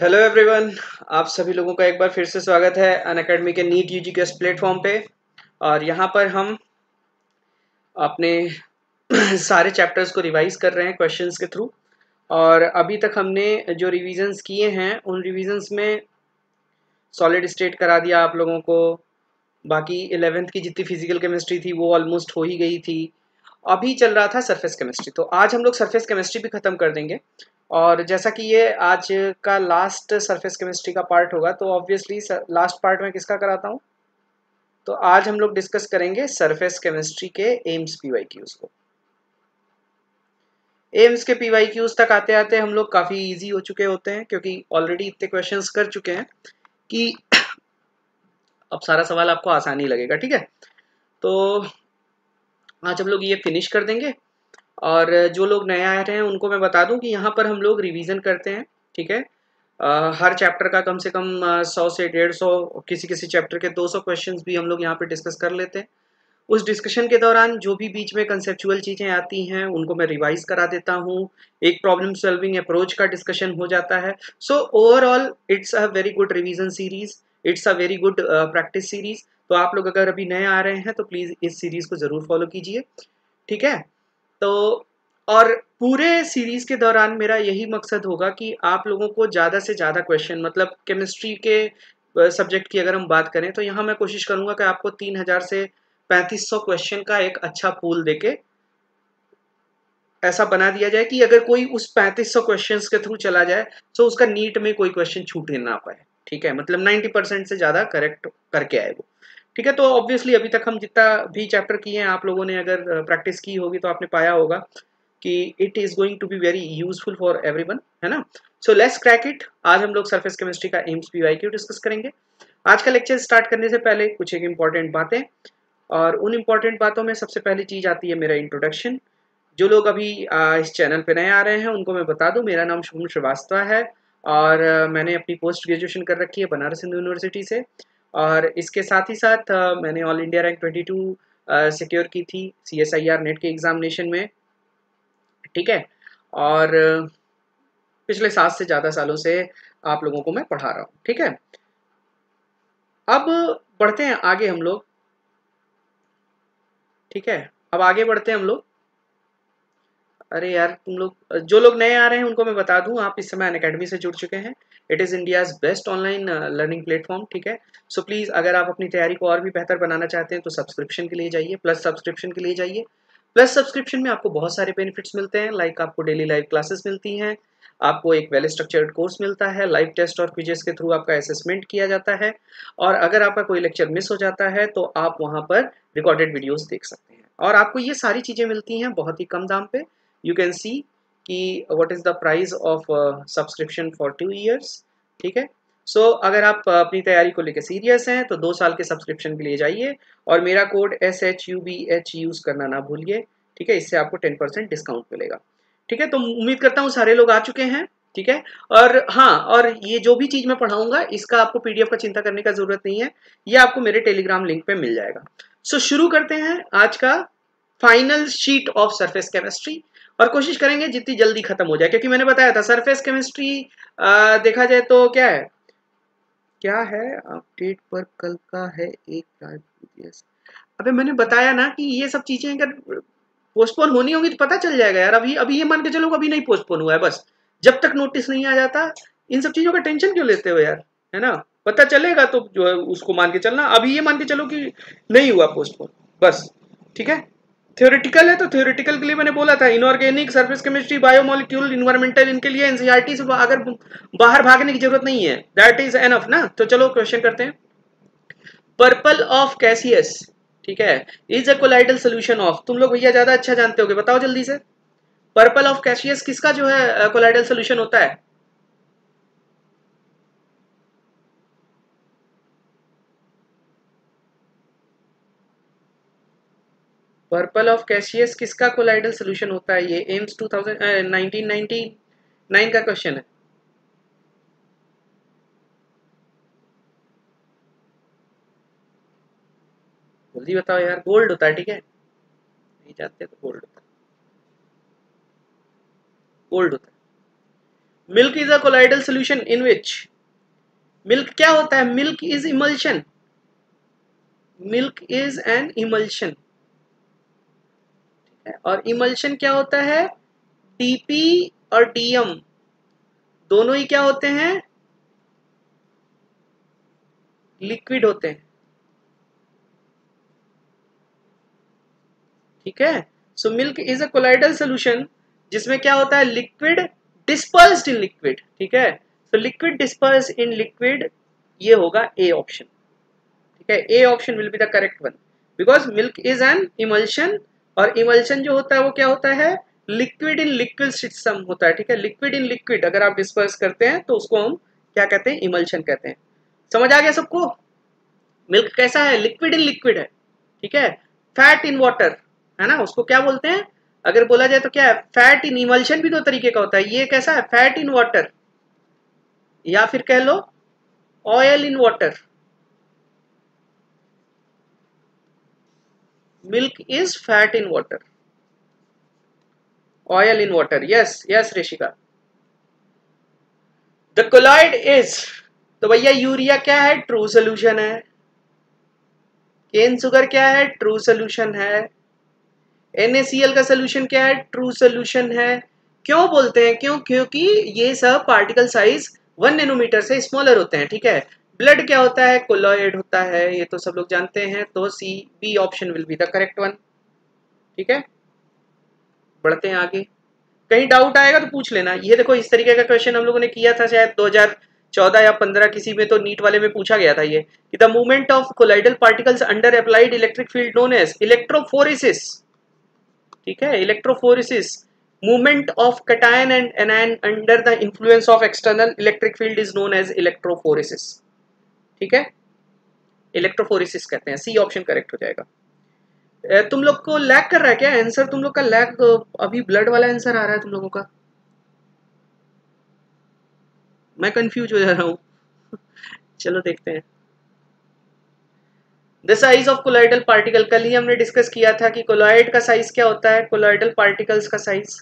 Hello everyone आप सभी लोगों का एक बार फिर से स्वागत है अन अकेडमी के नीट यू जी के प्लेटफॉर्म पे। और यहाँ पर हम अपने सारे चैप्टर्स को रिवाइज कर रहे हैं क्वेश्चंस के थ्रू और अभी तक हमने जो रिविजन्स किए हैं, उन रिविजन्स में सॉलिड स्टेट करा दिया आप लोगों को। बाकी एलेवेंथ की जितनी फ़िज़िकल केमिस्ट्री थी, वो ऑलमोस्ट हो ही गई थी। अभी चल रहा था सरफेस केमिस्ट्री तो आज हम लोग सरफेस केमिस्ट्री भी ख़त्म कर देंगे। और जैसा कि ये आज का लास्ट सरफेस केमिस्ट्री का पार्ट होगा तो ऑब्वियसली लास्ट पार्ट में किसका कराता हूँ? तो आज हम लोग डिस्कस करेंगे सरफेस केमिस्ट्री के एम्स पी वाई क्यूज को। एम्स के पी वाई क्यूज तक आते आते हम लोग काफ़ी इजी हो चुके होते हैं, क्योंकि ऑलरेडी इतने क्वेश्चंस कर चुके हैं कि अब सारा सवाल आपको आसानी लगेगा, ठीक है? तो आज हम लोग ये फिनिश कर देंगे। और जो लोग नए आ रहे हैं उनको मैं बता दूँ कि यहाँ पर हम लोग रिवीजन करते हैं ठीक है? आ, हर चैप्टर का कम से कम सौ से डेढ़ सौ किसी किसी चैप्टर के दो सौ क्वेश्चन भी हम लोग यहाँ पर डिस्कस कर लेते हैं। उस डिस्कशन के दौरान जो भी बीच में कंसेप्चुअल चीज़ें आती हैं उनको मैं रिवाइज करा देता हूँ। एक प्रॉब्लम सॉल्विंग अप्रोच का डिस्कशन हो जाता है। So overall it's a very good revision series it's a very good practice series तो आप लोग अगर अभी नए आ रहे हैं तो प्लीज़ इस सीरीज़ को ज़रूर फॉलो कीजिए। ठीक है? तो और पूरे सीरीज़ के दौरान मेरा यही मकसद होगा कि आप लोगों को ज़्यादा से ज़्यादा क्वेश्चन मतलब केमिस्ट्री के सब्जेक्ट की अगर हम बात करें तो यहाँ मैं कोशिश करूँगा कि आपको तीन हज़ार से पैंतीस सौ क्वेश्चन का एक अच्छा पूल देके ऐसा बना दिया जाए कि अगर कोई उस पैंतीस सौ क्वेश्चन के थ्रू चला जाए तो उसका नीट में कोई क्वेश्चन छूट ना पाए। ठीक है? मतलब नाइन्टी परसेंट से ज़्यादा करेक्ट करके आए वो। ठीक है तो ऑब्वियसली अभी तक हम जितना भी चैप्टर किए हैं, आप लोगों ने अगर प्रैक्टिस की होगी तो आपने पाया होगा कि it is going to be very useful for everyone है ना? सो लेट्स क्रैक इट आज हम लोग सरफेस केमिस्ट्री का AIIMS P Y Q discuss करेंगे। आज का लेक्चर स्टार्ट करने से पहले कुछ एक इंपॉर्टेंट बातें और उन इंपॉर्टेंट बातों में सबसे पहली चीज़ आती है मेरा इंट्रोडक्शन जो लोग अभी इस चैनल पर नए आ रहे हैं, उनको मैं बता दूँ, मेरा नाम शुभम श्रीवास्तव है और मैंने अपनी पोस्ट ग्रेजुएशन कर रखी है बनारस हिंदू यूनिवर्सिटी से। और इसके साथ ही साथ मैंने ऑल इंडिया रैंक 22 सिक्योर की थी C S I R NET के एग्जामिनेशन में, ठीक है? और पिछले सात से ज़्यादा सालों से आप लोगों को मैं पढ़ा रहा हूँ, ठीक है? अब बढ़ते हैं आगे हम लोग, ठीक है? अब आगे बढ़ते हैं हम लोग अरे यार, तुम लोग, जो लोग नए आ रहे हैं, उनको मैं बता दूँ, आप इस समय अन अकेडमी से जुड़ चुके हैं। It is India's best online learning platform ठीक है? सो प्लीज़ अगर आप अपनी तैयारी को और भी बेहतर बनाना चाहते हैं तो सब्सक्रिप्शन के लिए जाइए प्लस सब्सक्रिप्शन के लिए जाइए। प्लस सब्सक्रिप्शन में आपको बहुत सारे बेनिफिट्स मिलते हैं लाइक आपको डेली लाइव क्लासेस मिलती हैं, आपको एक वेल स्ट्रक्चर्ड कोर्स मिलता है लाइव टेस्ट और क्विजेस के थ्रू आपका असेसमेंट किया जाता है। और अगर आपका कोई लेक्चर मिस हो जाता है तो आप वहाँ पर रिकॉर्डेड वीडियोस देख सकते हैं। और आपको ये सारी चीज़ें मिलती हैं बहुत ही कम दाम पे। यू कैन सी कि what is the price of subscription for two years ठीक है? सो so, अगर आप uh, अपनी तैयारी को लेकर सीरियस हैं तो दो साल के सब्सक्रिप्शन के लिए जाइए और मेरा code S H U B H use करना ना भूलिए ठीक है? इससे आपको टेन परसेंट डिस्काउंट मिलेगा। ठीक है? तो उम्मीद करता हूँ सारे लोग आ चुके हैं ठीक है? और हाँ और ये जो भी चीज़ मैं पढ़ाऊँगा इसका आपको पीडीएफ का चिंता करने का ज़रूरत नहीं है ये आपको मेरे टेलीग्राम लिंक पे मिल जाएगा। सो so, शुरू करते हैं आज का final sheet of surface chemistry और कोशिश करेंगे जितनी जल्दी खत्म हो जाए, क्योंकि मैंने बताया था सरफेस केमिस्ट्री देखा जाए तो क्या है? क्या है अपडेट पर कल का है एक अबे मैंने बताया ना कि ये सब चीज़ें अगर पोस्टपोन होनी होगी तो पता चल जाएगा यार। अभी अभी ये मान के चलो, अभी नहीं पोस्टपोन हुआ है, बस। जब तक नोटिस नहीं आ जाता, इन सब चीज़ों का टेंशन क्यों लेते हो यार? है ना? पता चलेगा तो जो है, उसको मान के चलना। अभी ये मान के चलो कि नहीं हुआ पोस्टपोन बस, ठीक है? थ्योरेटिकल है तो थ्योरेटिकल के लिए मैंने बोला था inorganic surface chemistry biomolecule environmental इनके लिए एनसीईआरटी से अगर बाहर भागने की ज़रूरत नहीं है। दैट इज़ एनफ ना? तो चलो क्वेश्चन करते हैं। पर्पल ऑफ़ कैसियस ठीक है? Is a colloidal solution of तुम लोग भैया ज़्यादा अच्छा जानते होगे, बताओ जल्दी से। पर्पल ऑफ़ कैशियस किसका जो है कोलाइडल सोल्यूशन होता है? पर्पल ऑफ़ कैशियस किसका कोलाइडल सोल्यूशन होता है? ये एम्स 2000 1999 का क्वेश्चन है। जल्दी बताओ यार गोल्ड होता है, ठीक है? नहीं जानते तो गोल्ड होता है। गोल्ड होता है। Milk is a colloidal solution in which milk क्या होता है? Milk is emulsion milk is an emulsion और इमल्शन क्या होता है? डीपी और डीएम दोनों ही क्या होते हैं? लिक्विड होते हैं। ठीक है? So milk is a colloidal solution जिसमें क्या होता है? लिक्विड डिस्पर्स्ड इन लिक्विड ठीक है? So liquid disperse in liquid ये होगा ए ऑप्शन ठीक है? A option will be the correct one because milk is an emulsion और इमल्शन जो होता है, वो क्या होता है? लिक्विड इन लिक्विड सिस्टम होता है, ठीक है? लिक्विड इन लिक्विड अगर आप डिस्पर्स करते हैं तो उसको हम क्या कहते हैं? इमल्शन कहते हैं। समझ आ गया सबको? मिल्क कैसा है? लिक्विड इन लिक्विड है, ठीक है? फैट इन वाटर है ना? उसको क्या बोलते हैं? अगर बोला जाए तो क्या है? फैट इन इमल्शन भी दो तरीके का होता है। ये कैसा है? फैट इन वाटर या फिर कह लो oil in water milk is fat in water oil in water yes yes Rishika the colloid is तो भैया यूरिया क्या है? ट्रू सोल्यूशन है। केन सुगर क्या है? ट्रू सोल्यूशन है। NaCl का सोल्यूशन क्या है? ट्रू सोल्यूशन है। क्यों बोलते हैं? क्यों? क्योंकि ये सब पार्टिकल साइज़ वन नैनोमीटर से स्मॉलर होते हैं, ठीक है? ब्लड क्या होता है? कोलॉइड होता है, ये तो सब लोग जानते हैं तो C B option will be the correct one ठीक है? बढ़ते हैं आगे। कहीं डाउट आएगा तो पूछ लेना। ये देखो, इस तरीके का क्वेश्चन हम लोगों ने किया था शायद 2014 या 15 किसी में तो नीट वाले में पूछा गया था ये, कि the movement of colloidal particles under applied electric field known as electrophoresis ठीक है? Electrophoresis movement of cation and anion under the influence of external electric field is known as electrophoresis ठीक है? इलेक्ट्रोफोरेसिस कहते हैं। सी ऑप्शन करेक्ट हो जाएगा। तुम लोग को लैग कर रहा है क्या? आंसर तुम लोग का लैग अभी ब्लड वाला आंसर आ रहा है तुम लोगों का। मैं कंफ्यूज हो जा रहा हूँ। चलो देखते हैं। The size of colloidal particle कल ही हमने डिस्कस किया था कि कोलाइड का साइज़ क्या होता है? कोलाइडल पार्टिकल्स का साइज़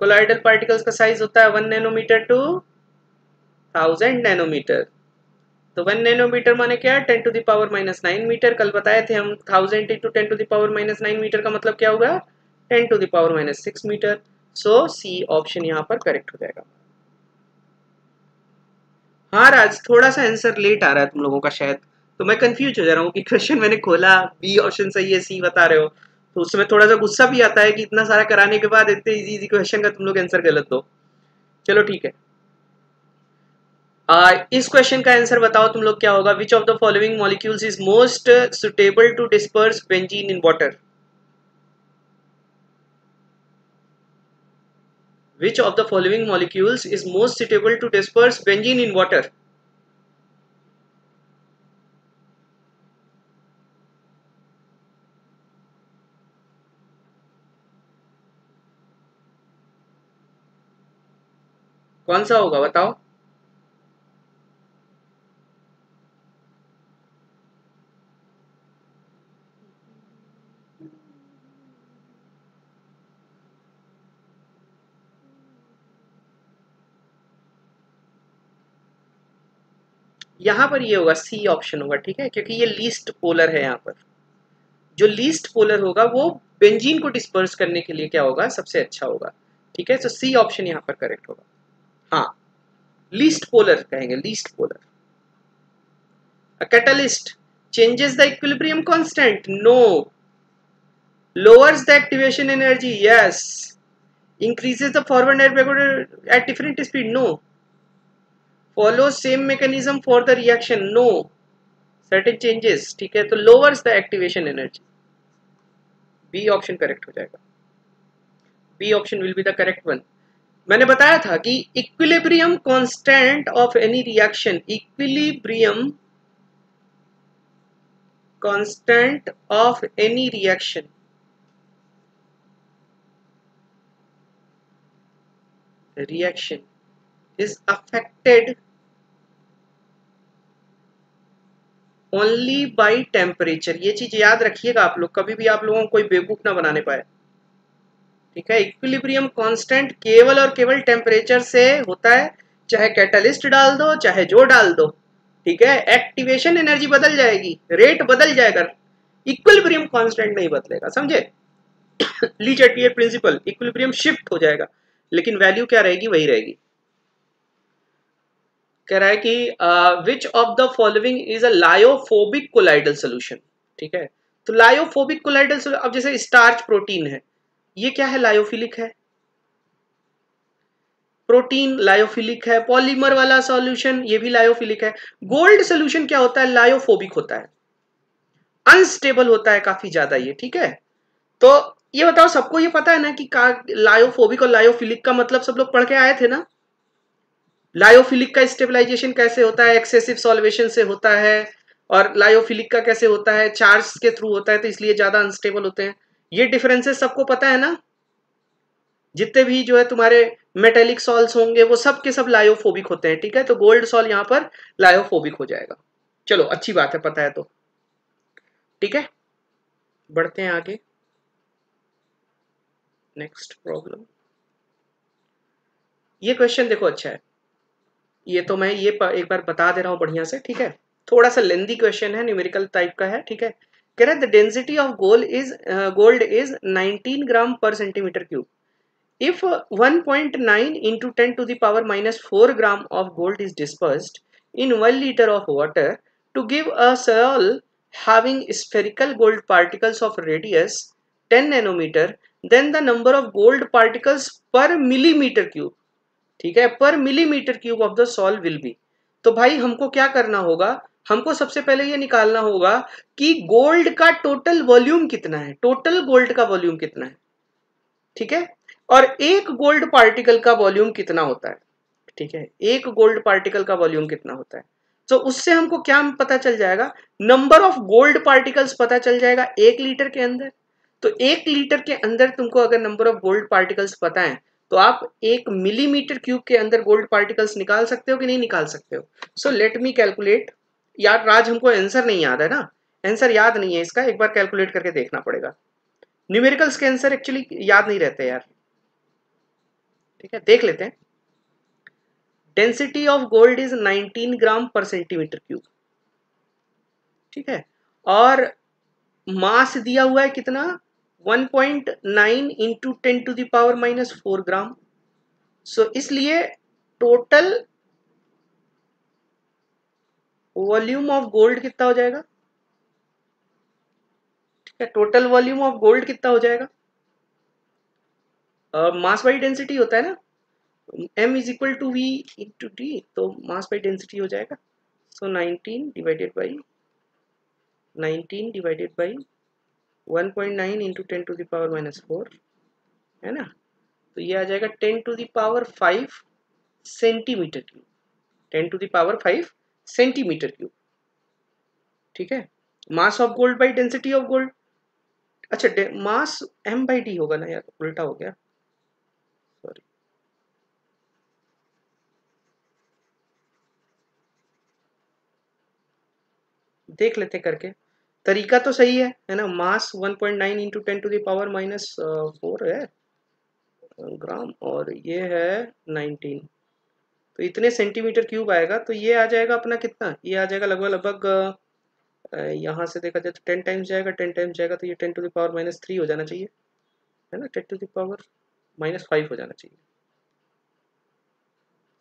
कोलाइडल पार्टिकल्स का साइज़ होता है one nanometre to thousand nanometre तो वन नैनोमीटर माने क्या ten to the power minus nine metre कल बताए थे हम thousand into ten to the power minus nine metre का मतलब क्या होगा? Ten to the power minus six metre so C option यहाँ पर करेक्ट हो जाएगा। हाँ राज, थोड़ा सा आंसर लेट आ रहा है तुम लोगों का शायद। तो मैं कंफ्यूज हो जा रहा हूँ कि क्वेश्चन मैंने खोला। बी ऑप्शन सही है सी बता रहे हो। तो उसमें थोड़ा सा गुस्सा भी आता है कि इतना सारा कराने के बाद इतने इजी इजी क्वेश्चन का तुम लोग आंसर गलत दो चलो, ठीक है। इस क्वेश्चन का आंसर बताओ, तुम लोग क्या होगा? Which of the following molecules is most suitable to disperse benzene in water Which of the following molecules is most suitable to disperse benzene in water? कौन सा होगा? बताओ। यहाँ पर ये होगा सी ऑप्शन होगा, ठीक है? क्योंकि ये लीस्ट पोलर है यहाँ पर। जो लीस्ट पोलर होगा, वो बेंजीन को डिस्पर्स करने के लिए क्या होगा? सबसे अच्छा होगा, ठीक है? तो सी ऑप्शन यहाँ पर करेक्ट होगा। हाँ लीस्ट पोलर कहेंगे least polar catalyst changes the equilibrium constant no activation energy? Yes. Increases the forward and backward at different speed? No. Follow same mechanism for the reaction no certain changes ठीक है? तो lower the activation energy B option correct हो जाएगा. B option will be the correct one मैंने बताया था कि equilibrium constant of any reaction equilibrium constant of any reaction reaction is affected only by temperature ये चीज़ याद रखिएगा आप लोग, कभी भी आप लोगों को कोई बेवकूफ़ ना बनाने पाए। ठीक है? इक्विलिब्रियम कांस्टेंट केवल और केवल टेम्परेचर से होता है। चाहे कैटलिस्ट डाल दो, चाहे जो डाल दो। ठीक है? एक्टिवेशन एनर्जी बदल जाएगी रेट बदल जाएगा। इक्विलिब्रियम कांस्टेंट नहीं बदलेगा, समझे? Le Chatelier principle equilibrium shift हो जाएगा। लेकिन वैल्यू क्या रहेगी? वही रहेगी। कह रहा है कि which of the following is a lyophobic colloidal solution ठीक है? तो लायोफोबिक कोलाइडल अब जैसे स्टार्च प्रोटीन है, ये क्या है लायोफिलिक है? प्रोटीन लायोफिलिक है पॉलीमर वाला सॉल्यूशन ये भी लायोफिलिक है। गोल्ड सोल्यूशन क्या होता है? लायोफोबिक होता है। अनस्टेबल होता है काफ़ी ज़्यादा ये, ठीक है? तो ये बताओ, सबको ये पता है ना कि लायोफोबिक और लायोफिलिक का मतलब सब लोग पढ़ के आए थे ना? लायोफिलिक का स्टेबलाइजेशन कैसे होता है? एक्सेसिव सॉल्वेशन से होता है और लायोफिलिक का कैसे होता है? चार्ज के थ्रू होता है तो इसलिए ज़्यादा अनस्टेबल होते हैं। ये डिफरेंसेस सबको पता है ना? जितने भी जो है तुम्हारे मेटेलिक सॉल्स होंगे, वो सब के सब लायोफोबिक होते हैं, ठीक है? तो गोल्ड सॉल यहाँ पर लायोफोबिक हो जाएगा। चलो, अच्छी बात है, पता है तो। ठीक है? बढ़ते हैं आगे। नेक्स्ट प्रॉब्लम ये क्वेश्चन देखो अच्छा है। ये तो मैं ये एक बार बता दे रहा हूँ बढ़िया से, ठीक है? थोड़ा सा लेंदी क्वेश्चन है न्यूमेरिकल टाइप का है, ठीक है? कह रहे the density of gold is gold is 19 gram per centimetre cube if 1.9 point nine into ten to the power minus four gram of gold is disperse in one litre of water to give a sol having spherical gold particles of radius ten nanometre then the number of gold particles per millimetre cube ठीक है, per millimetre cube of the sol will be तो भाई हमको क्या करना होगा? हमको सबसे पहले ये निकालना होगा कि गोल्ड का टोटल वॉल्यूम कितना है? टोटल गोल्ड का वॉल्यूम कितना है? ठीक है? और एक गोल्ड पार्टिकल का वॉल्यूम कितना होता है? ठीक है? एक गोल्ड पार्टिकल का वॉल्यूम कितना होता है? तो उससे हमको क्या पता चल जाएगा? नंबर ऑफ़ गोल्ड पार्टिकल्स पता चल जाएगा एक लीटर के अंदर। तो एक लीटर के अंदर तुमको अगर नंबर ऑफ़ गोल्ड पार्टिकल्स पता है तो आप एक मिलीमीटर क्यूब के अंदर गोल्ड पार्टिकल्स निकाल सकते हो कि नहीं निकाल सकते हो? सो लेट मी कैलकुलेट यार, राज, हमको आंसर नहीं याद है ना? आंसर याद नहीं है इसका, एक बार कैलकुलेट करके देखना पड़ेगा। न्यूमेरिकल्स के आंसर एक्चुअली याद नहीं रहते यार। ठीक है, देख लेते हैं। Density of gold is 19 gram per centimetre cube ठीक है? और मास दिया हुआ है कितना? 1.9 point nine into ten to the power minus four gram so इसलिए टोटल वॉल्यूम ऑफ़ गोल्ड कितना हो जाएगा? ठीक है टोटल वॉल्यूम ऑफ़ कितना हो जाएगा? मास बाई डेंसिटी होता है ना? M is equal to V into D तो मास बाई डेंसिटी हो जाएगा। So so, 19 divided by 19 divided by 1.9 point nine into ten to the power minus four है ना? तो ये आ जाएगा ten to the power five centimetre cube ten to the power five centimetre cube ठीक है? Mass of gold by density of gold अच्छा mass M by D होगा ना यार, उल्टा हो गया। सॉरी देख लेते करके। तरीका तो सही है है ना? Mass 1.9 point nine into ten to the power minus four है, ग्राम, और ये है 19 तो इतने सेंटीमीटर क्यूब आएगा तो ये आ जाएगा अपना कितना? ये आ जाएगा लगभग लगभग यहाँ से देखा जाए तो टेन टाइम्स जाएगा टेन टाइम्स जाएगा तो ये ten to the power minus three हो जाना चाहिए, है ना? Ten to the power minus five हो जाना चाहिए।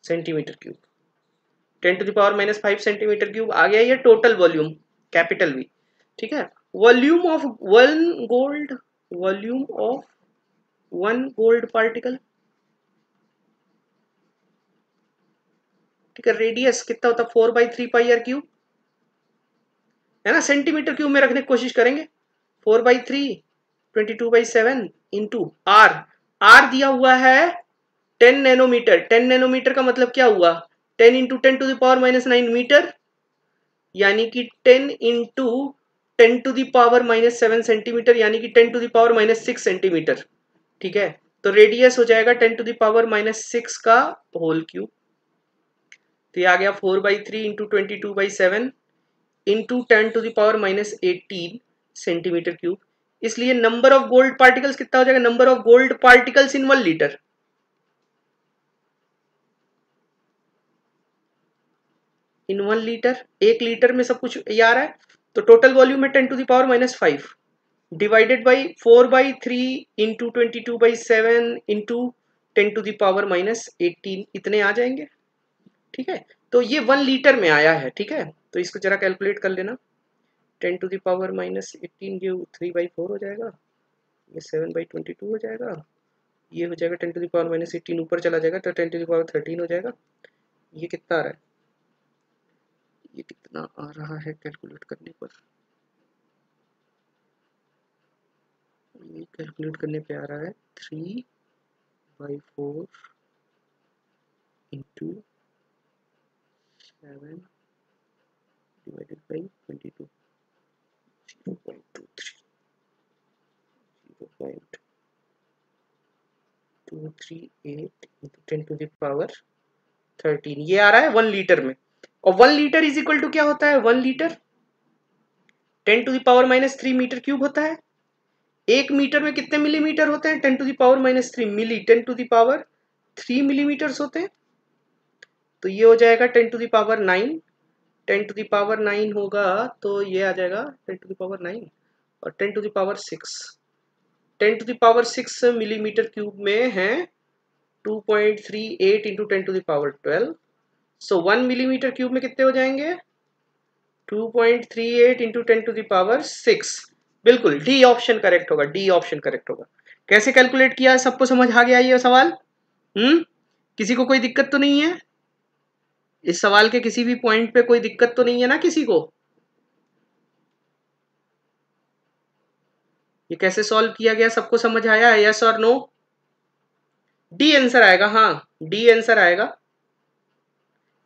Centimetre cube ten to the power minus five centimetre cube आ गया ये टोटल वॉल्यूम कैपिटल वी ठीक है? Volume of one gold volume of one gold particle ठीक है रेडियस कितना होता है? Four by three pi r cube है ना? सेंटीमीटर क्यूब में रखने की कोशिश करेंगे। Four by three twenty two by seven into r r दिया हुआ है टेन नैनोमीटर टेन नैनोमीटर का मतलब क्या हुआ? Ten into ten to the power minus nine metre यानी कि ten into ten to the power minus seven centimetre, यानी कि ten to the power minus six centimetre. ठीक है? तो रेडियस हो जाएगा ten to the power minus six का होल क्यूब तो ये आ गया four by three into twenty two by seven into ten to the power minus eighteen centimetre cube इसलिए नंबर ऑफ़ गोल्ड पार्टिकल्स कितना हो जाएगा? Number of gold particles in one litre in one litre एक litre में सब कुछ ये आ रहा है। तो टोटल वॉल्यूम है ten to the power minus five divided by four by three into twenty two by seven into ten to the power minus eighteen इतने आ जाएँगे। ठीक है? तो ये वन लीटर में आया है, ठीक है? तो इसको जरा कैलकुलेट कर लेना। Ten to the power minus eighteen ये थ्री बाई फोर हो जाएगा। ये सेवन बाई ट्वेंटी टू हो जाएगा। ये हो जाएगा ten to the power minus eighteen ऊपर चला जाएगा तो टेन टू दावर थर्टीन हो जाएगा। ये कितना आ रहा है? ये कितना आ रहा है कैलकुलेट करने पर। ये कैलकुलेट करने पे आ रहा है three by four into seven divided by twenty two zero point two three zero point two three eight into ten to the power thirteen ये आ रहा है वन लीटर में। और one litre is equal to क्या होता है? One litre ten to the power minus three metre cube होता है। एक मीटर में कितने मिलीमीटर होते हैं? Ten to the power minus three milli ten to the power three millimetres होते हैं। तो ये हो जाएगा ten to the power nine ten to the power nine होगा तो ये आ जाएगा ten to the power nine और ten to the power six ten to the power six millimetre cube में है two point three eight into ten to the power twelve so one millimetre cube में कितने हो जाएँगे? 2.38 point three eight into ten to the power six बिल्कुल D option correct होगा D option correct होगा। कैसे कैलकुलेट किया? सबको समझ आ गया ये सवाल? हम्म? किसी को कोई दिक्कत तो नहीं है? इस सवाल के किसी भी पॉइंट पे कोई दिक्कत तो नहीं है ना किसी को? ये कैसे सॉल्व किया गया? सबको समझ आया? है यस और नो डी आंसर आएगा हाँ डी आंसर आएगा।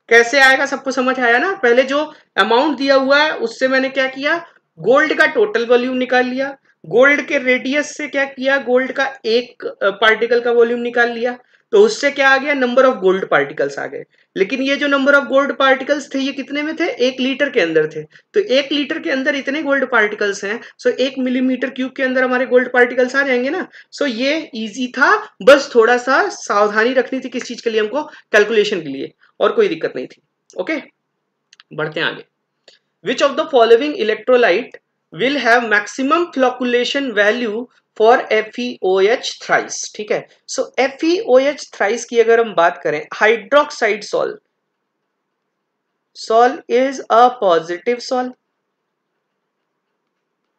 कैसे आएगा सबको समझ आया ना? पहले जो अमाउंट दिया हुआ है, उससे मैंने क्या किया? गोल्ड का टोटल वॉल्यूम निकाल लिया। गोल्ड के रेडियस से क्या किया? गोल्ड का एक पार्टिकल का वॉल्यूम निकाल लिया। तो उससे क्या आ गया? नंबर ऑफ़ गोल्ड पार्टिकल्स आ गए। लेकिन ये जो नंबर ऑफ़ गोल्ड पार्टिकल्स थे, ये कितने में थे? एक लीटर के अंदर थे। तो एक लीटर के अंदर इतने गोल्ड पार्टिकल्स हैं सो एक मिलीमीटर क्यूब के अंदर हमारे गोल्ड पार्टिकल्स आ जाएँगे ना? सो ये इजी था। बस थोड़ा सा सावधानी रखनी थी किस चीज़ के लिए हमको? कैलकुलेशन के लिए। और कोई दिक्कत नहीं थी। ओके? बढ़ते आगे। Which of the following electrolyte will have maximum flocculation value for F thrice ठीक है? सो एफ़ थ्राइस की अगर हम बात करें hydroxide sol sol is a positive sol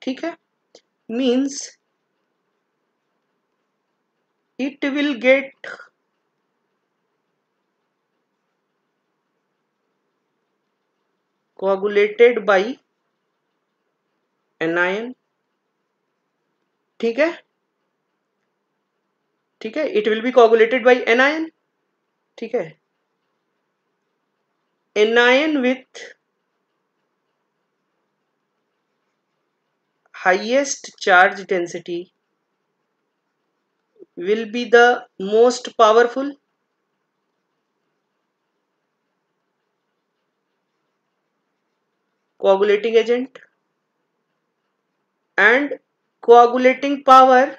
ठीक है? Means it will get coagulated by anion ठीक है? ठीक है? It will be coagulated by anion ठीक है? Anion with highest charge density will be the most powerful coagulating agent and coagulating power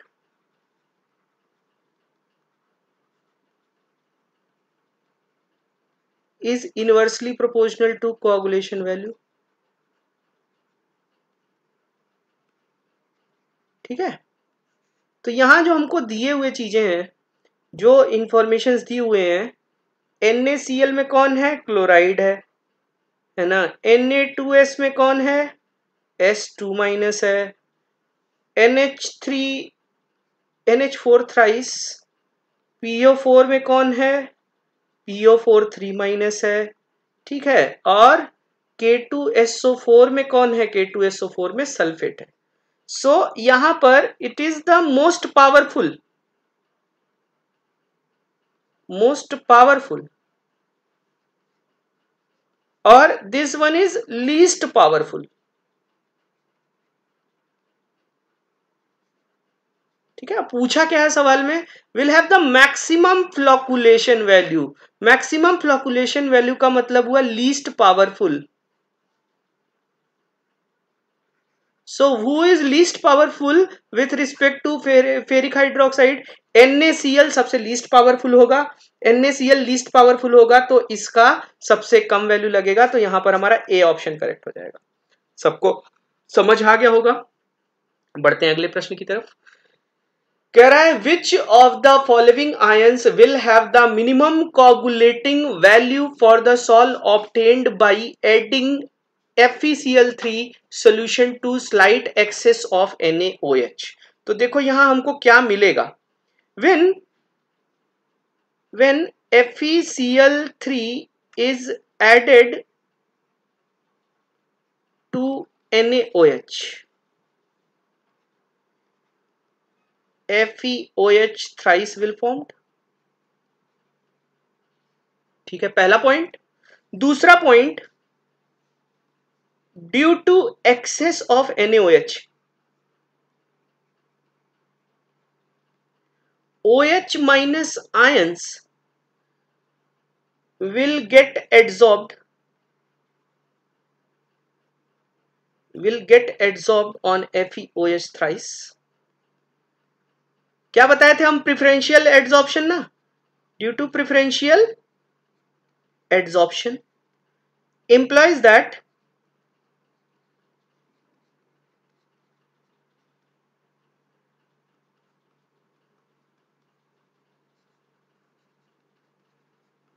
is inversely proportional to coagulation value ठीक है तो यहाँ जो हमको दिए हुए चीज़ें हैं जो इंफॉर्मेशन दिए हुए हैं NaCl में कौन है क्लोराइड है है ना? एन ए टू एस में कौन है? एस टू माइनस है। NH3 NH4 thrice P O four में कौन है? PO4 3 माइनस है। ठीक है? और K2SO4 में कौन है? K2SO4 में सल्फेट है। सो so, यहाँ पर it is the most powerful most powerful और this one is least powerful ठीक है पूछा क्या है सवाल में? Will have the maximum flocculation value maximum flocculation value का मतलब हुआ least powerful so, who is least powerful with respect to ferric hydroxide? NaCl सबसे लीस्ट पावरफुल होगा। NaCl लीस्ट पावरफुल होगा तो इसका सबसे कम वैल्यू लगेगा। तो यहाँ पर हमारा ए ऑप्शन करेक्ट हो जाएगा। सबको समझ आ गया होगा? बढ़ते हैं अगले प्रश्न की तरफ़। कह रहा है which of the following ions will have the minimum coagulating value for the sol obtained by adding FeCl3 solution to slight excess of NaOH तो देखो यहाँ हमको क्या मिलेगा when when FeCl3 is added to NaOH FeOH thrice will formed ठीक है पहला point दूसरा point due to excess of NaOH. OH minus ions will get adsorbed will get adsorbed on FeOH thrice. क्या बताए थे हम प्रिफरेंशियल एड्सॉर्प्शन ना due to preferential adsorption implies that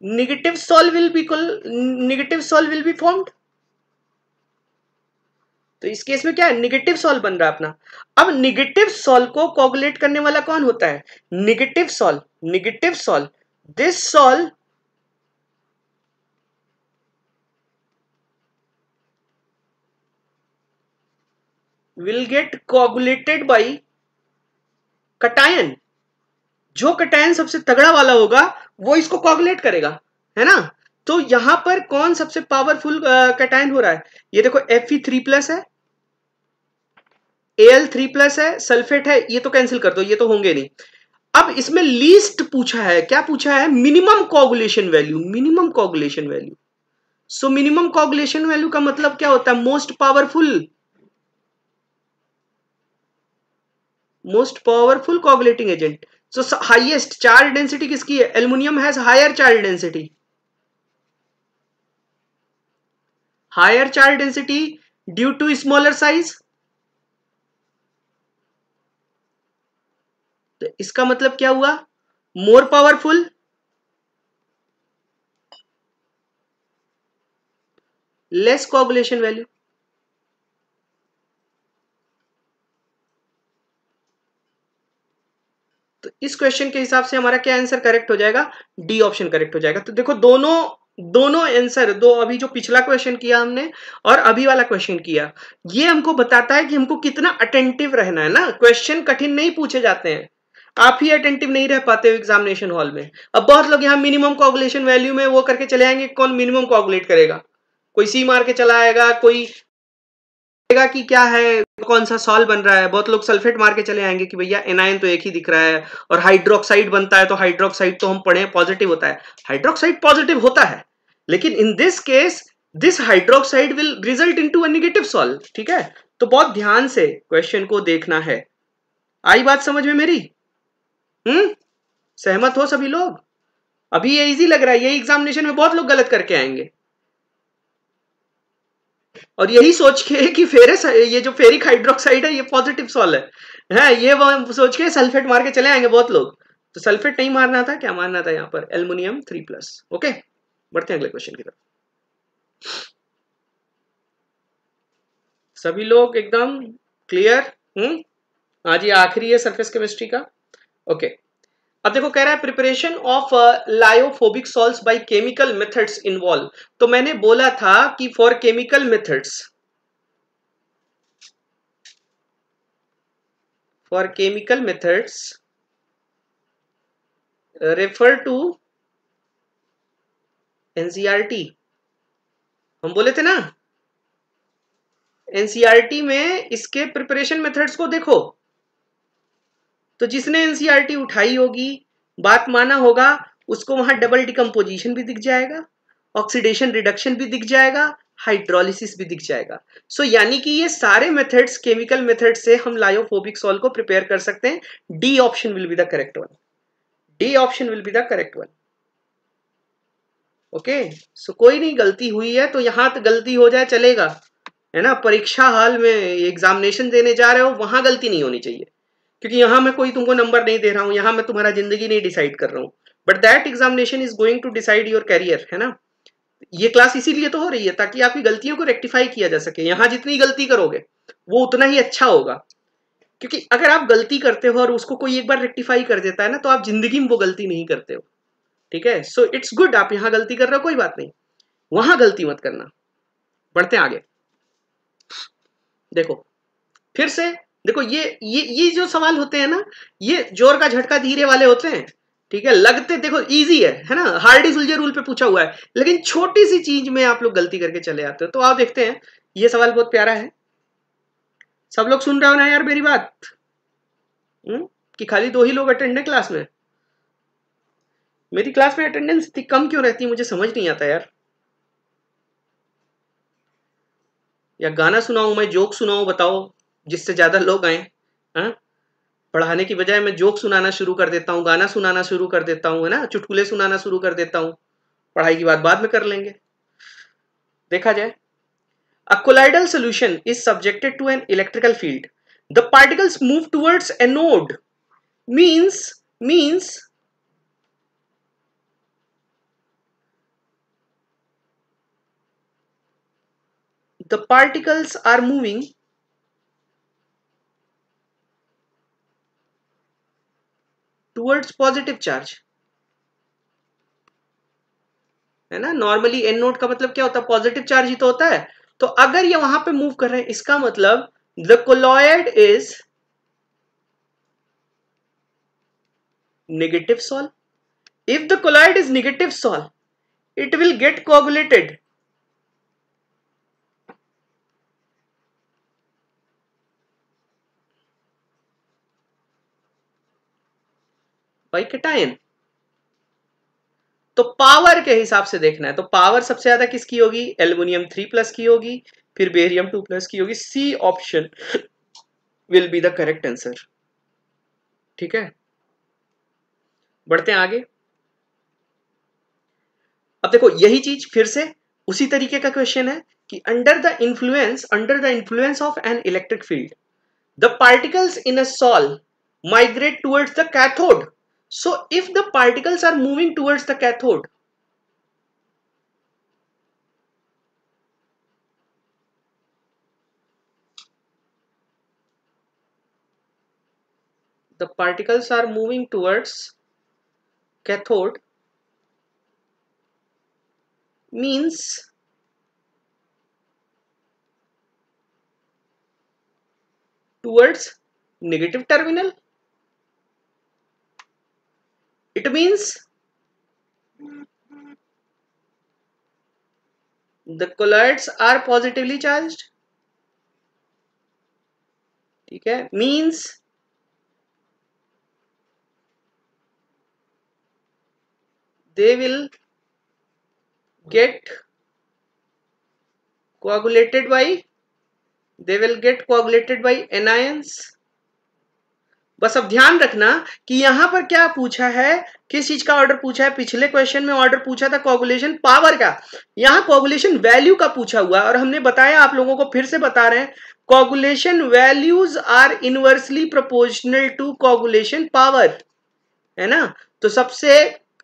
negative sol will be negative sol will be formed. तो इस case में क्या है? निगेटिव सॉल बन रहा है अपना। अब निगेटिव सॉल को कोगुलेट करने वाला कौन होता है? Negative sol negative sol this sol will get coagulated by cation जो कटायन सबसे तगड़ा वाला होगा वो इसको कॉगुलेट करेगा, है ना? तो यहाँ पर कौन सबसे पावरफुल कटायन हो रहा है? ये देखो एफ़ थ्री प्लस है एल थ्री प्लस है सल्फेट है, ये तो कैंसिल कर दो, ये तो होंगे नहीं। अब इसमें लीस्ट पूछा है, क्या पूछा है? Minimum coagulation value minimum coagulation value so minimum coagulation value का मतलब क्या होता है? Most powerful most powerful coagulating agent so highest charge density किसकी है? Aluminium has higher charge density higher charge density due to smaller size तो इसका मतलब क्या हुआ? More powerful less coagulation value तो इस क्वेश्चन के हिसाब से हमारा क्या आंसर करेक्ट हो जाएगा? डी ऑप्शन करेक्ट हो जाएगा। तो देखो, दोनों दोनों आंसर दो अभी जो पिछला क्वेश्चन किया हमने और अभी वाला क्वेश्चन किया, ये हमको बताता है कि हमको कितना अटेंटिव रहना है ना? क्वेश्चन कठिन नहीं पूछे जाते हैं। आप ही अटेंटिव नहीं रह पाते हो एग्जामिनेशन हॉल में। अब बहुत लोग यहाँ मिनिमम कॉगुलेशन वैल्यू में वो करके चले आएँगे, कौन मिनिमम कॉगुलेट करेगा? कोई सी मार के चला आएगा, कोई कि क्या है कौन सा सॉल बन रहा है? बहुत लोग सल्फेट मार के चले आएँगे कि भैया एनायन तो एक ही दिख रहा है और हाइड्रोक्साइड बनता है तो हाइड्रोक्साइड तो हम पढ़े पॉजिटिव होता है। हाइड्रोक्साइड पॉजिटिव होता है, लेकिन in this case this hydroxide will result into a negative sol ठीक है? तो बहुत ध्यान से क्वेश्चन को देखना है। आई बात समझ में मेरी? हम्म? सहमत हो सभी लोग? अभी ये इजी लग रहा है, ये एग्जामिनेशन में बहुत लोग गलत करके आएँगे। और यही सोच के कि फेरस ये जो फेरिक हाइड्रोक्साइड है, ये पॉजिटिव सॉल है। है, ये वो सोच के सल्फेट मार के चले आएँगे बहुत लोग। तो सल्फेट नहीं मारना था, क्या मारना था यहाँ पर? एल्युमिनियम थ्री प्लस ओके बढ़ते हैं अगले क्वेश्चन की तरफ़। सभी लोग एकदम क्लियर हम्म? आज ये आखिरी है सरफेस केमिस्ट्री का? ओके अब देखो, कह रहा है preparation of lyophobic salt by chemical methods involve तो मैंने बोला था कि for chemical methods for chemical methods refer to NCERT हम बोले थे ना एनसीआरटी में इसके प्रिपरेशन मेथड्स को देखो। तो जिसने एनसीआरटी उठाई होगी बात माना होगा उसको वहाँ डबल डिकम्पोजिशन भी दिख जाएगा ऑक्सीडेशन रिडक्शन भी दिख जाएगा हाइड्रोलिसिस भी दिख जाएगा। सो so, यानी कि ये सारे मेथड्स केमिकल मेथड से हम लायोफोबिक सॉल्व को प्रिपेयर कर सकते हैं। D option will be the correct one D option will be the correct one okay so कोई नहीं गलती हुई है तो यहाँ तो गलती हो जाए चलेगा। है ना? परीक्षा हाल में एग्जामिनेशन देने जा रहे हो वहाँ गलती नहीं होनी चाहिए। क्योंकि यहाँ मैं कोई तुमको नंबर नहीं दे रहा हूँ, यहाँ मैं तुम्हारा ज़िंदगी नहीं डिसाइड कर रहा हूँ। But that examination is going to decide your career है ना? ये क्लास इसीलिए तो हो रही है ताकि आपकी गलतियों को रेक्टिफाई किया जा सके। यहाँ जितनी गलती करोगे, वो उतना ही अच्छा होगा। क्योंकि अगर आप गलती करते हो और उसको कोई एक बार रेक्टिफाई कर देता है ना तो आप ज़िंदगी में वो गलती नहीं करते हो। ठीक है? सो इट्स गुड आप यहाँ गलती कर रहे हो, कोई बात नहीं। वहाँ गलती मत करना। बढ़ते आगे। देखो, फिर से देखो, ये ये ये जो सवाल होते हैं ना, ये ज़ोर का झटका धीरे वाले होते हैं, ठीक है? लगते, देखो इजी है है ना? हार्डी सुलझे रूल पे पूछा हुआ है, लेकिन छोटी सी चीज़ में आप लोग गलती करके चले आते हो तो आप देखते हैं, ये सवाल बहुत प्यारा है। सब लोग सुन रहे हो ना यार मेरी बात? हुँ? हम्म? कि खाली दो ही लोग अटेंड है क्लास में? मेरी क्लास में अटेंडेंस इतनी कम क्यों रहती है, मुझे समझ नहीं आता यार। या गाना सुनाऊं, मैं जोक सुनाऊं, बताओ। जिससे ज़्यादा लोग आए, हा? पढ़ाने की बजाय मैं जोक सुनाना शुरू कर देता हूँ, गाना सुनाना शुरू कर देता हूँ, है ना? चुटकुले सुनाना शुरू कर देता हूँ। पढ़ाई की बात बाद में कर लेंगे। देखा जाए। A colloidal solution is subjected to an electrical field the particles move towards node means means the particles are moving towards positive charge. है ना? नॉर्मली एन नोट का मतलब क्या होता है? पॉजिटिव चार्ज ही तो होता है। तो अगर ये वहाँ पे मूव कर रहे हैं, इसका मतलब the colloid is negative sol if the colloid is negative sol it will get coagulated by cation तो पावर के हिसाब से देखना है तो पावर सबसे ज़्यादा किसकी होगी? एल्यूमिनियम थ्री प्लस की होगी, फिर बेरियम टू प्लस की होगी। C option will be the correct answer. ठीक है? बढ़ते हैं आगे। अब देखो, यही चीज़ फिर से उसी तरीके का क्वेश्चन है कि under the influence under the influence of an electric field the particles in a sol migrate towards the cathode So if the particles are moving towards the cathode, the particles are moving towards cathode means towards negative terminal it means the colloids are positively charged ठीक है means they will get coagulated by they will get coagulated by anions बस अब ध्यान रखना कि यहाँ पर क्या पूछा है, किस चीज़ का ऑर्डर पूछा है, पिछले क्वेश्चन में ऑर्डर पूछा था कोगुलेशन पावर का। यहाँ कोगुलेशन वैल्यू का पूछा हुआ और हमने बताया, आप लोगों को फिर से बता रहे हैं coagulation values are inversely proportional to coagulation power है ना? तो सबसे,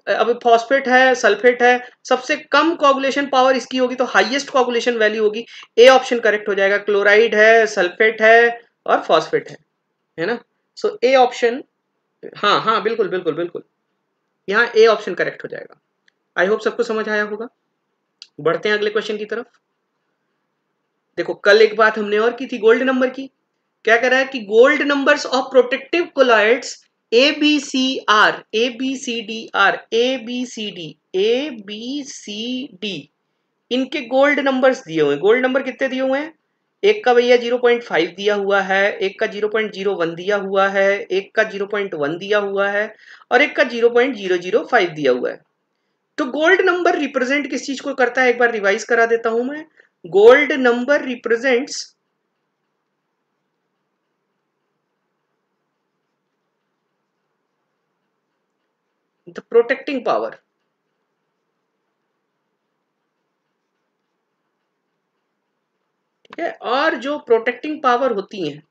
अब फॉस्फेट है सल्फेट है, सबसे कम कोगुलेशन पावर इसकी होगी तो हाईएस्ट कोगुलेशन वैल्यू होगी। ए ऑप्शन करेक्ट हो जाएगा क्लोराइड है सल्फेट है और फॉस्फेट है है ना? सो ए ऑप्शन हाँ हाँ बिल्कुल बिल्कुल बिल्कुल। यहाँ ए ऑप्शन करेक्ट हो जाएगा। आई होप सबको समझ आया होगा। बढ़ते हैं अगले क्वेश्चन की तरफ़। देखो, कल एक बात हमने और की थी गोल्ड नंबर की। क्या कह रहा है कि gold numbers of protective colloids A B C are A B C D are A B C D A B C D इनके गोल्ड नंबर्स दिए हुए गोल्ड नंबर कितने दिए हुए हैं? एक का भैया 0.5 दिया हुआ है, एक का 0.01 दिया हुआ है, एक का 0.1 दिया हुआ है और एक का 0.005 दिया हुआ है। तो गोल्ड नंबर रिप्रेजेंट किस चीज़ को करता है? एक बार रिवाइज करा देता हूँ मैं। Gold number represents the protecting power है और जो प्रोटेक्टिंग पावर होती हैं।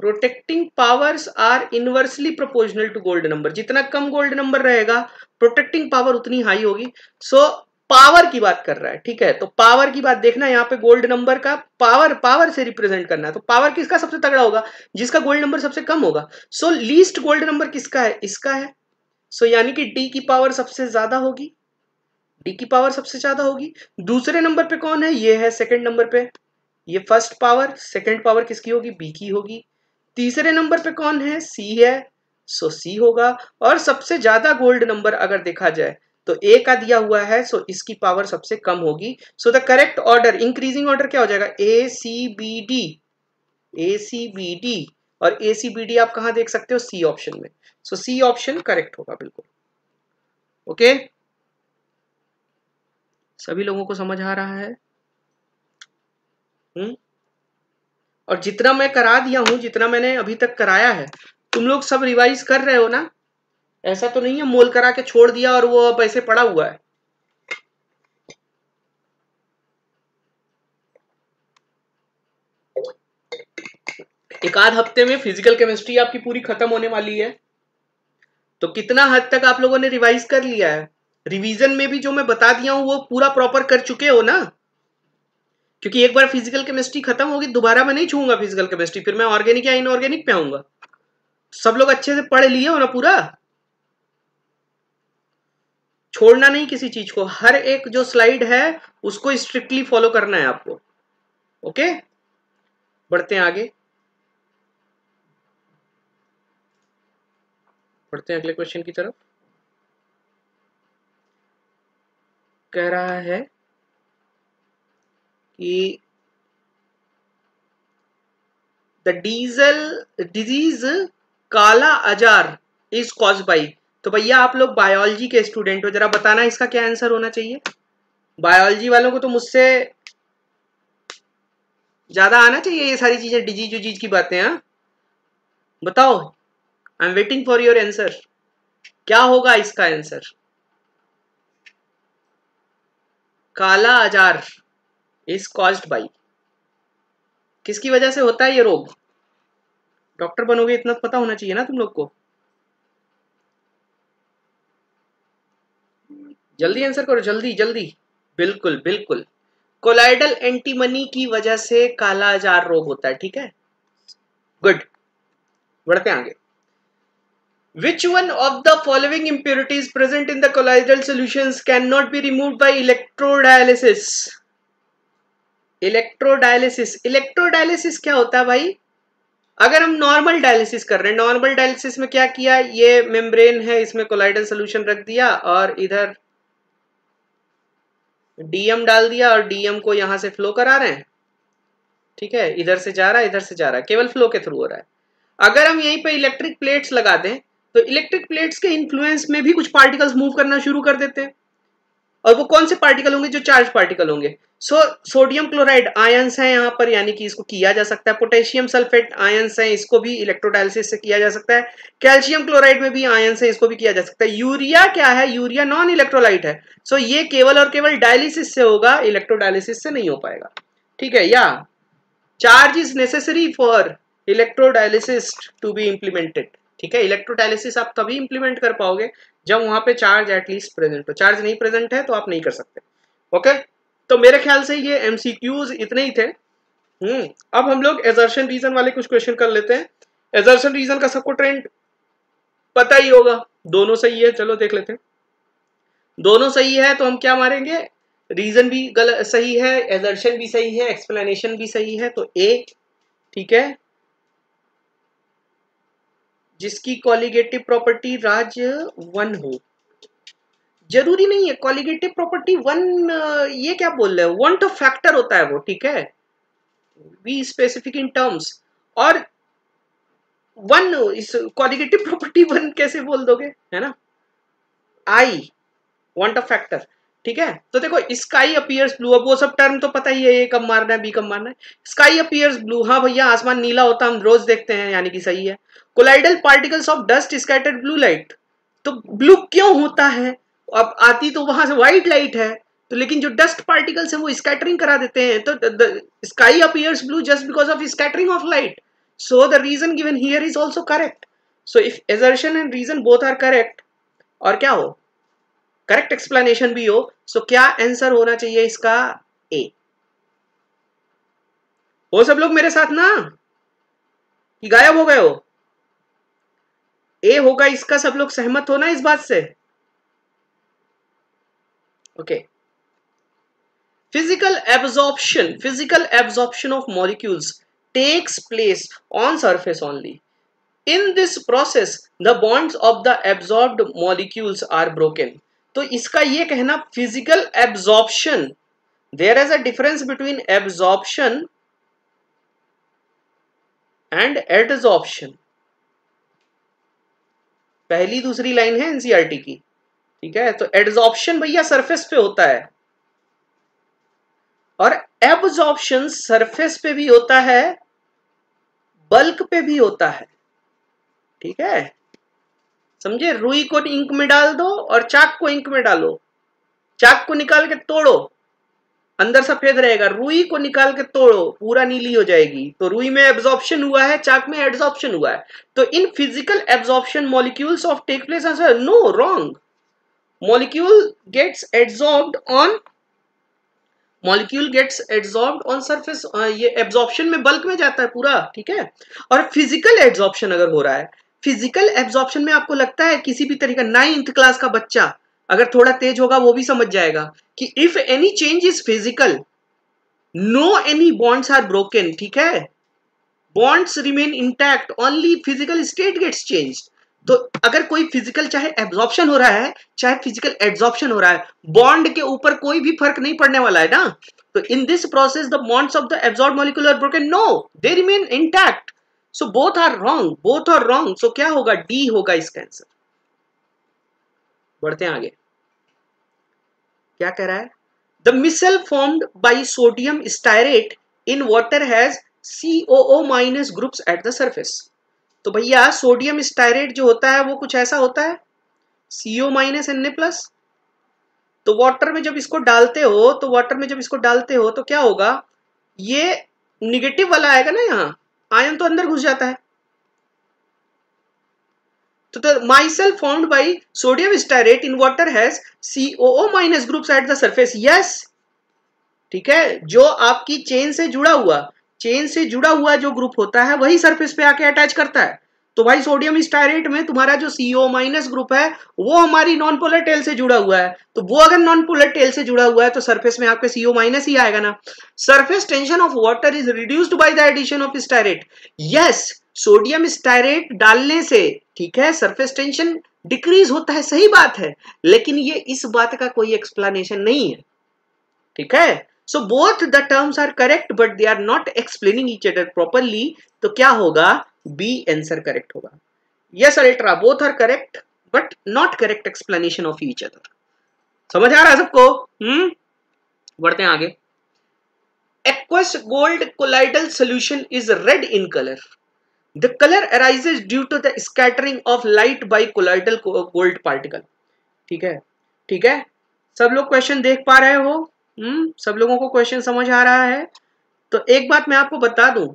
Protecting powers are inversely proportional to gold number जितना कम गोल्ड नंबर रहेगा प्रोटेक्टिंग पावर उतनी हाई होगी। सो so, पावर की बात कर रहा है ठीक है? तो पावर की बात देखना यहाँ पे गोल्ड नंबर का पावर पावर से रिप्रेजेंट करना है। तो पावर किसका सबसे तगड़ा होगा? जिसका गोल्ड नंबर सबसे कम होगा। सो लीस्ट गोल्ड नंबर किसका है? इसका है। सो so, यानी कि डी की पावर सबसे ज़्यादा होगी। डी की पावर सबसे ज़्यादा होगी। दूसरे नंबर पे कौन है? ये है सेकंड नंबर पे। ये फ़र्स्ट पावर सेकंड पावर किसकी होगी? बी की होगी। तीसरे नंबर पे कौन है? सी है। सो सी होगा। और सबसे ज़्यादा गोल्ड नंबर अगर देखा जाए तो ए का दिया हुआ है सो इसकी पावर सबसे कम होगी। So the correct order increasing order क्या हो जाएगा? A C B D A C B D और ए सी बी डी आप कहा देख सकते हो? सी ऑप्शन में। सो सी ऑप्शन करेक्ट होगा, बिल्कुल। ओके सभी लोगों को समझ आ रहा है। हम्म। और जितना मैं करा दिया हूँ, जितना मैंने अभी तक कराया है, तुम लोग सब रिवाइज कर रहे हो ना? ऐसा तो नहीं है मोल करा के छोड़ दिया और वो अब ऐसे पड़ा हुआ है। एक आध हफ़्ते में फ़िज़िकल केमिस्ट्री आपकी पूरी खत्म होने वाली है। तो कितना हद तक आप लोगों ने रिवाइज कर लिया है? रिवीजन में भी जो मैं बता दिया हूँ, वो पूरा प्रॉपर कर चुके हो ना? क्योंकि एक बार फ़िज़िकल केमिस्ट्री खत्म होगी, दोबारा मैं नहीं छूँगा फ़िज़िकल केमिस्ट्री फिर मैं ऑर्गेनिक या इनऑर्गेनिक पे आऊँगा। सब लोग अच्छे से पढ़ लिए हो ना पूरा? छोड़ना नहीं किसी चीज़ को। हर एक जो स्लाइड है, उसको स्ट्रिक्टली फॉलो करना है आपको। ओके बढ़ते हैं आगे। बढ़ते हैं अगले क्वेश्चन की तरफ़। कह रहा है कि द डीजल डिज़ीज़ काला अजार इज़ कॉज बाई तो भैया, आप लोग बायोलॉजी के स्टूडेंट हो, जरा बताना इसका क्या आंसर होना चाहिए? बायोलॉजी वालों को तो मुझसे ज़्यादा आना चाहिए ये सारी चीज़ें डिज़ीज़ उजीज की बातें हाँ? बताओ। I am waiting for your answer क्या होगा इसका आंसर काला आजार इज़ कॉज्ड बाई किसकी वजह से होता है ये रोग? डॉक्टर बनोगे इतना पता होना चाहिए ना तुम लोग को। जल्दी आंसर करो, जल्दी जल्दी। बिल्कुल बिल्कुल। कोलाइडल एंटीमनी की वजह से काला आजार रोग होता है, ठीक है? गुड बढ़ते आगे। Which one of the following impurities present in the colloidal solutions cannot be removed by electrodialysis? Electrodialysis electrodialysis क्या होता है भाई? अगर हम नॉर्मल डायलिसिस कर रहे हैं नॉर्मल डायलिसिस में क्या किया? ये मेम्ब्रेन है, इसमें कोलाइडल सोल्यूशन रख दिया और इधर डीएम डाल दिया और डीएम को यहाँ से फ्लो करा रहे हैं। ठीक है? इधर से जा रहा है, इधर से जा रहा है। केवल फ्लो के थ्रू हो रहा है। अगर हम यहीं पे इलेक्ट्रिक प्लेट्स लगा दें तो इलेक्ट्रिक प्लेट्स के इन्फ्लुएंस में भी कुछ पार्टिकल्स मूव करना शुरू कर देते हैं। और वो कौन से पार्टिकल होंगे? जो चार्ज पार्टिकल होंगे। सो सोडियम क्लोराइड आयंस है यहाँ पर, यानी कि इसको किया जा सकता है। पोटेशियम सल्फेट आयंस है, इसको भी इलेक्ट्रोडायलिसिस से किया जा सकता है। कैल्शियम क्लोराइड में भी आयंस है, इसको भी किया जा सकता है। यूरिया क्या है? यूरिया नॉन इलेक्ट्रोलाइट है। सो ये केवल और केवल डायलिसिस से होगा इलेक्ट्रोडायलिसिस से नहीं हो पाएगा। ठीक है, या? Charge is necessary for electrodialysis to be implemented ठीक है? इलेक्ट्रोडायलिसिस आप तभी इंप्लीमेंट कर पाओगे जब वहाँ पे चार्ज एटलीस्ट प्रेजेंट हो। चार्ज नहीं प्रेजेंट है तो आप नहीं कर सकते। ओके तो मेरे ख्याल से ये एमसीक्यूज इतने ही थे। हम्म अब हम लोग एजर्शन रीजन वाले कुछ क्वेश्चन कर लेते हैं। एजर्शन रीजन का सबको ट्रेंड पता ही होगा। दोनों सही है? चलो देख लेते हैं। दोनों सही है तो हम क्या मारेंगे? रीजन भी गलत, सही है एजर्शन भी सही है एक्सप्लेनेशन भी सही है तो ए ठीक है? जिसकी कॉलिगेटिव प्रॉपर्टी राज वन हो। ज़रूरी नहीं है कॉलिगेटिव प्रॉपर्टी वन ये क्या बोल रहे हैं? वन टू फैक्टर होता है वो, ठीक है? वी स्पेसिफिक इन टर्म्स और वन इस कॉलिगेटिव प्रॉपर्टी वन कैसे बोल दोगे? है ना? आई वन ऑफ़ फैक्टर ठीक है? तो देखो स्काई अपियर्स ब्लू अब वो सब टर्म तो पता ही है ए कब मारना है बी कब मारना है। स्काई अपियर्स ब्लू हाँ भैया, आसमान नीला होता, हम रोज देखते हैं, यानी कि सही है। Colloidal particles of dust scattered blue light तो ब्लू क्यों होता है? अब आती तो वहाँ से व्हाइट लाइट है। तो लेकिन जो डस्ट पार्टिकल्स हैं, वो स्कैटरिंग करा देते हैं। तो sky appears blue just because of scattering of light so the reason given here is also correct so if assertion and reason both are correct और क्या हो? करेक्ट एक्सप्लेनेशन भी हो सो क्या आंसर होना चाहिए इसका? ए वो सब लोग मेरे साथ ना? कि गायब हो गए हो? ए होगा इसका, सब लोग सहमत हो ना इस बात से? Okay physical absorption physical absorption of molecules takes place on surface only in this process the bonds of the absorbed molecules are broken तो इसका ये कहना physical absorption there is a difference between absorption and adsorption पहली दूसरी line है NCERT की, ठीक है? तो एडजॉर्प्शन भैया सरफेस पे होता है। और एब्जॉर्प्शन सरफेस पे भी होता है बल्क पे भी होता है, ठीक है? समझे? रुई को इंक में डाल दो और चाक को इंक में डालो। चाक को निकाल के तोड़ो। अंदर सफ़ेद रहेगा। रुई को निकाल के तोड़ो। पूरा नीली हो जाएगी। तो रुई में एब्जॉर्प्शन हुआ है, चाक में एब्जॉर्प्शन हुआ है। तो in physical absorption molecules of take place answer no wrong molecule gets absorbed on molecule gets absorbed on surface ये एब्जॉर्प्शन में बल्क में जाता है पूरा, ठीक है? और फ़िज़िकल एब्जॉर्प्शन अगर हो रहा है फ़िज़िकल एब्जॉर्प्शन में आपको लगता है किसी भी तरीका नाइन्थ क्लास का बच्चा, अगर थोड़ा तेज होगा, वो भी समझ जाएगा कि if any change is physical no any bonds are broken ठीक है? Bonds remain intact only physical state gets change तो अगर कोई फ़िज़िकल चाहे एब्जॉर्प्शन हो रहा है, चाहे फ़िज़िकल एब्जॉर्प्शन हो रहा है बॉन्ड के ऊपर कोई भी फ़र्क नहीं पड़ने वाला है ना? तो in this process the bonds of the absorb molecule are broken no they remain intact so both are wrong both are wrong so क्या होगा? डी होगा इसका आंसर बढ़ते हैं आगे. क्या कह रहा है? The micelle formed by sodium stearate in water has CO minus groups at the surface तो भैया सोडियम स्टायरेट जो होता है, वो कुछ ऐसा होता है? सीओ माइनस एनए प्लस तो वाटर में जब इसको डालते हो तो वाटर में जब इसको डालते हो तो क्या होगा? ये निगेटिव वाला आएगा ना यहाँ. आयन तो अंदर घुस जाता है। तो micelle formed by sodium stearate in water has COO minus group at the surface yes ठीक है? जो आपकी चेन से जुड़ा हुआ चेन से जुड़ा हुआ जो ग्रुप होता है, वही सरफेस पे आके अटैच करता है। तो भाई सोडियम स्टायरेट में तुम्हारा जो सीओ माइनस ग्रुप है, वो हमारी नॉन पोलर टेल से जुड़ा हुआ है। तो वो अगर नॉन पोलर टेल से जुड़ा हुआ है तो सरफेस में आपके सीओ माइनस ही आएगा ना। Surface tension of water is reduced by the addition of stearate yes sodium stearate डालने से, ठीक है सरफेस टेंशन डिक्रीज होता है, सही बात है, लेकिन ये इस बात का कोई एक्सप्लेनेशन नहीं है। ठीक है? So both the terms are correct but they are not explaining each other properly तो क्या होगा? बी आंसर करेक्ट होगा। Yes ultra both are correct but not correct explanation of each other समझ आ रहा है सबको? हम्म? बढ़ते हैं आगे। Aqueous gold colloidal solution is red in colour the colour arises due to the scattering of light by colloidal gold particle ठीक है? ठीक है? सब लोग क्वेश्चन देख पा रहे हो? हम्म? सब लोगों को क्वेश्चन समझ आ रहा है? तो एक बात मैं आपको बता दूँ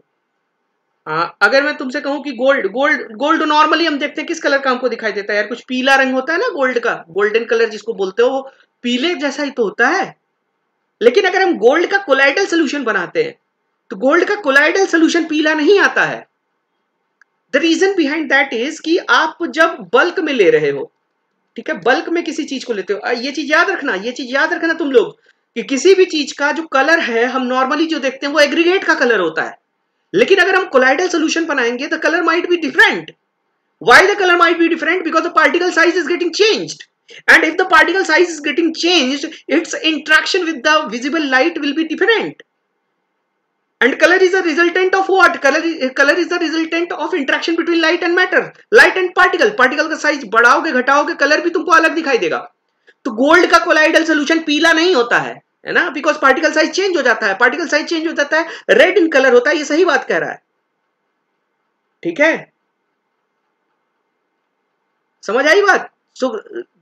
आ, अगर मैं तुमसे कहूँ कि गोल्ड गोल्ड गोल्ड नॉर्मली हम देखते हैं किस कलर का हमको दिखाई देता है? यार कुछ पीला रंग होता है ना गोल्ड का? गोल्डन कलर जिसको बोलते हो वो पीले जैसा ही तो होता है। लेकिन अगर हम गोल्ड का कोलाइडल सोल्यूशन बनाते हैं तो गोल्ड का कोलाइडल सोल्यूशन पीला नहीं आता है। The reason behind that is कि आप जब बल्क में ले रहे हो ठीक है बल्क में किसी चीज़ को लेते हो ये चीज़ याद रखना ये चीज़ याद रखना तुम लोग कि किसी भी चीज़ का जो कलर है हम नॉर्मली जो देखते हैं वो एग्रीगेट का कलर होता है। लेकिन अगर हम कोलाइडल सोल्यूशन बनाएँगे the colour might be different why the color might be different because the particle size is getting changed and if the particle size is getting changed its interaction with the visible light will be different and color is a resultant of what color color is the resultant of interaction between light and matter light and particle particle का size बढ़ाओगे घटाओगे color भी तुमको अलग दिखाई देगा तो gold का कोलाइडल सोल्यूशन पीला नहीं होता है है ना? बिकॉज़ पार्टिकल साइज़ चेंज हो जाता है पार्टिकल साइज़ चेंज हो जाता है रेड इन कलर होता है, ये सही बात कह रहा है। ठीक है? समझ आई बात? सो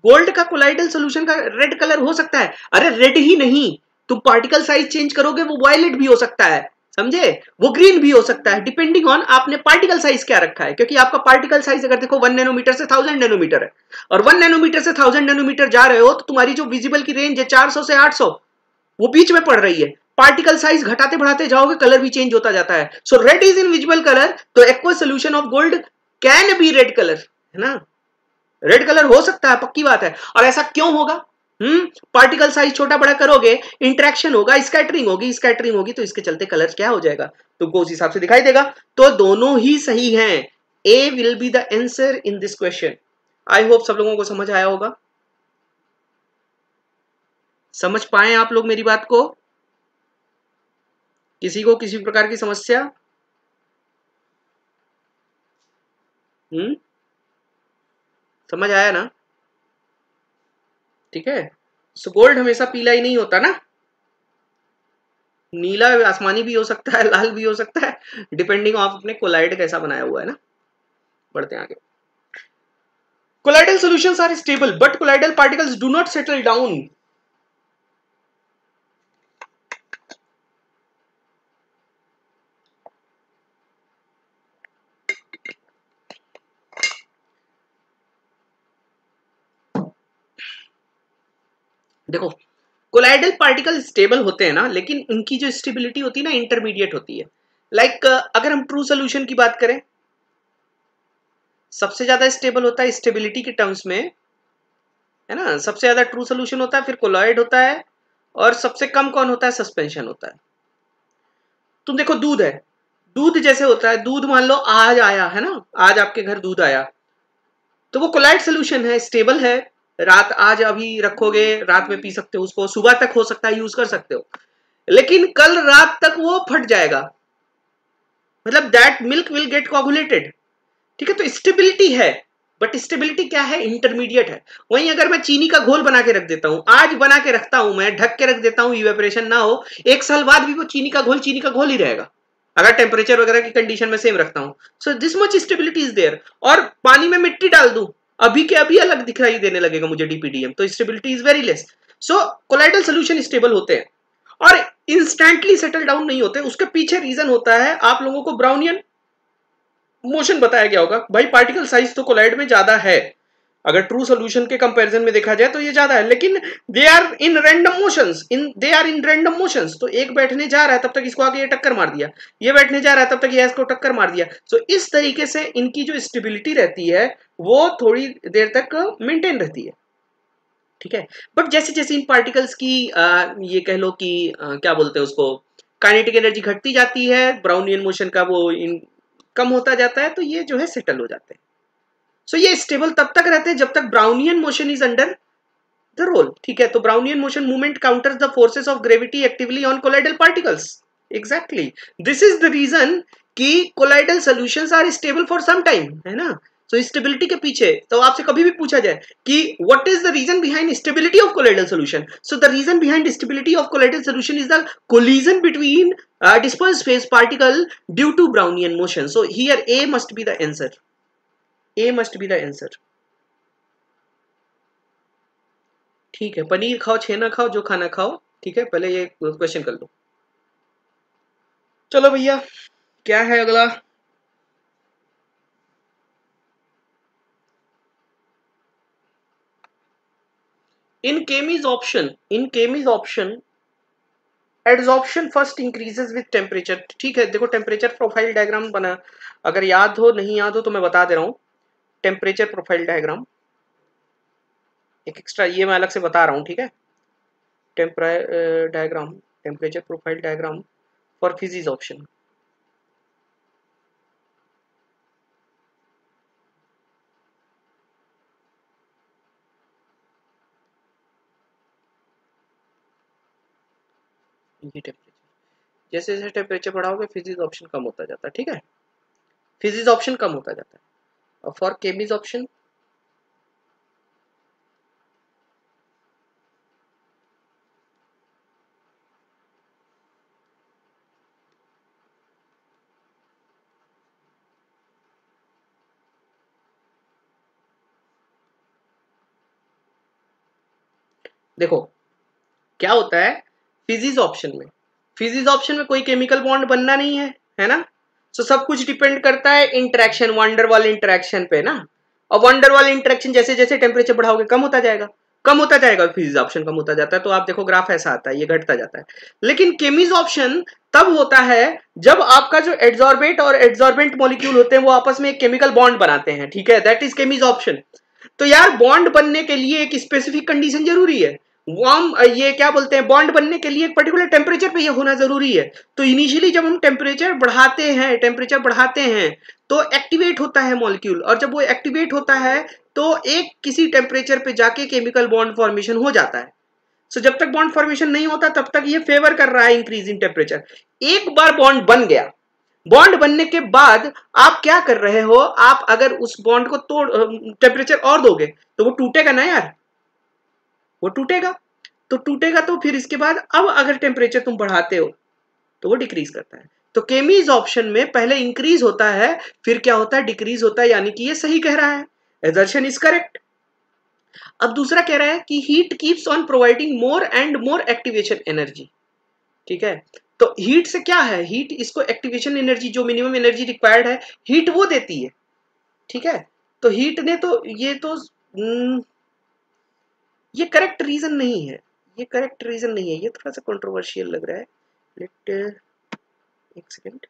गोल्ड का कोलाइडल सोल्यूशन का रेड कलर हो सकता है। अरे रेड ही नहीं। तुम पार्टिकल साइज़ चेंज करोगे, वो वायलेट भी हो सकता है। समझे? वो ग्रीन भी हो सकता है। डिपेंडिंग ऑन आपने पार्टिकल साइज़ क्या रखा है। क्योंकि आपका पार्टिकल साइज़ अगर देखो वन नैनोमीटर से थाउज़ेंड नैनोमीटर है। और वन नैनोमीटर से थाउज़ेंड नैनोमीटर जा रहे हो तो तुम्हारी जो विजिबल की रेंज है 400 से 800 वो बीच में पड़ रही है। पार्टिकल साइज़ घटाते बढ़ाते जाओगे, कलर भी चेंज होता जाता है। So red is in visible colour तो aqua solution of gold can be red colour है ना? रेड कलर हो सकता है, पक्की बात है। और ऐसा क्यों होगा? हम्म पार्टिकल साइज़ छोटा बड़ा करोगे इंट्रैक्शन होगा स्कैटरिंग होगी स्कैटरिंग होगी तो इसके चलते कलर क्या हो जाएगा? तुमको उस हिसाब से दिखाई देगा। तो दोनों ही सही हैं। A will be the answer in this question I hope सब लोगों को समझ आया होगा। समझ पाए आप लोग मेरी बात को? किसी को किसी प्रकार की समस्या? हम्म? समझ आया ना? ठीक है? सो गोल्ड हमेशा पीला ही नहीं होता ना? नीला आसमानी भी हो सकता है, लाल भी हो सकता है डिपेंडिंग ऑफ़ अपने कोलाइड कैसा बनाया हुआ है ना? बढ़ते हैं आगे। Colloidal solutions are stable but colloidal particles do not settle down देखो कोलाइडल पार्टिकल स्टेबल होते हैं ना लेकिन उनकी जो स्टेबिलिटी होती है ना इंटरमीडिएट होती है। लाइक like, अगर हम ट्रू सोल्यूशन की बात करें सबसे ज़्यादा स्टेबल होता है स्टेबिलिटी के टर्म्स में है ना? सबसे ज़्यादा ट्रू सोल्यूशन होता है फिर कोलॉइड होता है और सबसे कम कौन होता है? सस्पेंशन होता है। तुम देखो दूध है। दूध जैसे होता है दूध मान लो आज आया है ना? आज आपके घर दूध आया। तो वो कोलाइड सोल्यूशन है स्टेबल है रात आज अभी रखोगे, रात में पी सकते हो उसको, सुबह तक हो सकता है यूज़ कर सकते हो। लेकिन कल रात तक वो फट जाएगा। मतलब that milk will get coagulated ठीक है तो स्टेबिलिटी है बट स्टेबिलिटी क्या है? इंटरमीडिएट है। वहीं अगर मैं चीनी का घोल बना के रख देता हूँ, आज बना के रखता हूँ मैं, ढक के रख देता हूँ इवेपरेशन ना हो, एक साल बाद भी वो चीनी का घोल, चीनी का घोल ही रहेगा। अगर टेम्परेचर वगैरह की कंडीशन में सेम रखता हूँ। So this much stability is there और पानी में मिट्टी डाल दूँ अभी के अभी अलग दिखाई देने लगेगा मुझे डीपीडीएम तो stability is very less so colloidal solution stable होते हैं। और इंस्टेंटली सेटल डाउन नहीं होते उसके पीछे रीजन होता है आप लोगों को ब्राउनियन मोशन बताया गया होगा भाई पार्टिकल साइज़ तो कोलाइड में ज़्यादा है। अगर ट्रू सोल्यूशन के कंपैरिजन में देखा जाए तो ये ज़्यादा है लेकिन they are in random motions in they are in random motions तो एक बैठने जा रहा है तब तक इसको आगे ये टक्कर मार दिया। ये बैठने जा रहा है तब तक ये इसको टक्कर मार दिया। सो so, इस तरीके से इनकी जो स्टेबिलिटी रहती है वो थोड़ी देर तक मेंटेन रहती है। ठीक है? बट जैसे जैसे इन पार्टिकल्स की आ, ये कह लो कि आ, क्या बोलते हैं उसको काइनेटिक एनर्जी घटती जाती है ब्राउनियन मोशन का वो इन कम होता जाता है तो ये जो है सेटल हो जाते हैं। सो so, ये स्टेबल तब तक रहते हैं जब तक Brownian motion is under the role ठीक है? तो Brownian motion movement counters the forces of gravity actively on colloidal particles exactly this is the reason कि colloidal solutions are stable for some time है ना? सो स्टेबिलिटी के पीछे तो आपसे कभी भी पूछा जाए कि what is the reason behind stability of colloidal solution so the reason behind stability of colloidal solution is the between uh, dispersed phase particle due to brownian motion. So here a must be the answer. A must be the answer ठीक है पनीर खाओ छेना खाओ जो खाना खाओ ठीक है? पहले ये क्वेश्चन कर लो। चलो भैया क्या है अगला? In chemisorption in chemisorption adsorption first increases with temperature ठीक है, देखो टेम्परेचर प्रोफ़ाइल डायग्राम बना। अगर याद हो, नहीं याद हो तो मैं बता दे रहा हूँ। टेम्परेचर प्रोफ़ाइल डायग्राम एक एक्स्ट्रा ये मैं अलग से बता रहा हूँ, ठीक है? Temper diagram temperature profile diagram for physisorption ये टेम्परेचर जैसे जैसे टेम्परेचर बढ़ाओगे फिजिक्स ऑप्शन कम होता जाता है, ठीक है? फिजिक्स ऑप्शन कम होता जाता है। और फॉर केमिज ऑप्शन देखो, क्या होता है? फिजिक्स ऑप्शन में। फिजिक्स ऑप्शन में कोई केमिकल बॉन्ड बनना नहीं है है ना? सो so, सब कुछ डिपेंड करता है इंटरेक्शन वंडर वंडरवाल इंटरेक्शन पे ना। और वंडर वंडरवाल इंटरेक्शन जैसे जैसे टेम्परेचर बढ़ाओगे कम होता जाएगा। कम होता जाएगा फिजिक्स ऑप्शन कम होता जाता है। तो आप देखो ग्राफ ऐसा आता है ये घटता जाता है। लेकिन केमिज ऑप्शन तब होता है जब आपका जो एड्जॉर्बेट और एड्जॉर्बेंट मॉलिक्यूल होते हैं वो आपस में एक केमिकल बॉन्ड बनाते हैं ठीक है? दैट इज़ केमिज ऑप्शन तो यार बॉन्ड बनने के लिए एक स्पेसिफिक कंडीशन ज़रूरी है। वार्म ये क्या बोलते हैं बॉन्ड बनने के लिए एक पर्टिकुलर टेम्परेचर पे ये होना ज़रूरी है। तो इनिशियली जब हम टेम्परेचर बढ़ाते हैं टेम्परेचर बढ़ाते हैं तो एक्टिवेट होता है मॉलिक्यूल और जब वो एक्टिवेट होता है तो एक किसी टेम्परेचर पे जाके केमिकल बॉन्ड फॉर्मेशन हो जाता है। सो so, जब तक बॉन्ड फॉर्मेशन नहीं होता तब तक ये फेवर कर रहा है इंक्रीज इन टेम्परेचर एक बार बॉन्ड बन गया। बॉन्ड बनने के बाद आप क्या कर रहे हो आप अगर उस बॉन्ड को तोड़ टेम्परेचर और दोगे तो वो टूटेगा ना यार। वो टूटेगा। तो टूटेगा तो फिर इसके बाद अब अगर टेम्परेचर तुम बढ़ाते हो तो वो डिक्रीज करता है। तो केमीज ऑप्शन में पहले इंक्रीज होता है फिर क्या होता है? डिक्रीज होता है यानी कि ये सही कह रहा है। एजर्शन इज़ करेक्ट अब दूसरा कह रहा है कि heat keeps on providing more and more activation energy ठीक है? तो हीट से क्या है? हीट इसको एक्टिवेशन एनर्जी जो मिनिमम एनर्जी रिक्वायर्ड है हीट वो देती है। ठीक है? तो हीट ने तो ये तो हम्म, ये करेक्ट रीजन नहीं है। ये करेक्ट रीजन नहीं है। ये थोड़ा सा कंट्रोवर्शियल लग रहा है। लेट एक सेकेंड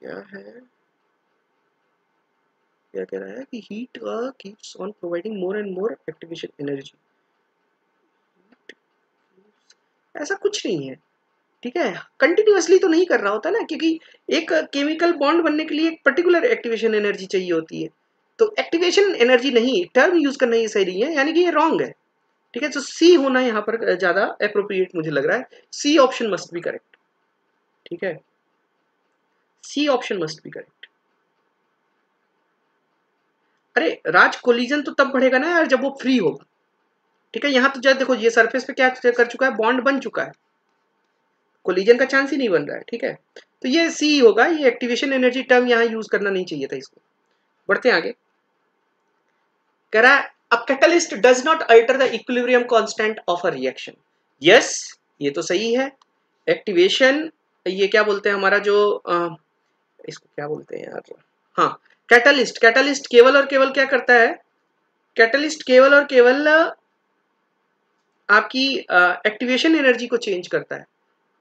क्या है? क्या कह रहा है कि heat keeps on providing more and more activation energy ऐसा कुछ नहीं है, ठीक है? कंटिन्यूसली तो नहीं कर रहा होता ना, क्योंकि एक केमिकल बॉन्ड बनने के लिए एक पर्टिकुलर एक्टिवेशन एनर्जी चाहिए होती है। तो एक्टिवेशन एनर्जी नहीं टर्म यूज़ करना ये सही नहीं है, यानी कि ये रॉन्ग है, ठीक है? तो सी होना यहाँ पर ज़्यादा अप्रोप्रिएट मुझे लग रहा है। C option must be correct ठीक है? C option must be correct अरे, राज कोलिजन तो तब बढ़ेगा ना यार जब वो फ्री होगा। ठीक है यहाँ तो जब देखो ये सरफेस पे क्या कर चुका है? बॉन्ड बन चुका है। कोलिजन का चांस ही नहीं बन रहा है ठीक है? तो ये सी होगा ये एक्टिवेशन एनर्जी टर्म यहाँ यूज़ करना नहीं चाहिए था इसको। बढ़ते आगे। कह रहा है a catalyst does not alter the equilibrium constant of a reaction yes ये तो सही है। एक्टिवेशन ये क्या बोलते हैं हमारा जो आ, इसको क्या बोलते हैं यार? हाँ कैटलिस्ट कैटलिस्ट केवल और केवल क्या करता है? कैटलिस्ट केवल और केवल आपकी एक्टिवेशन एनर्जी को चेंज करता है,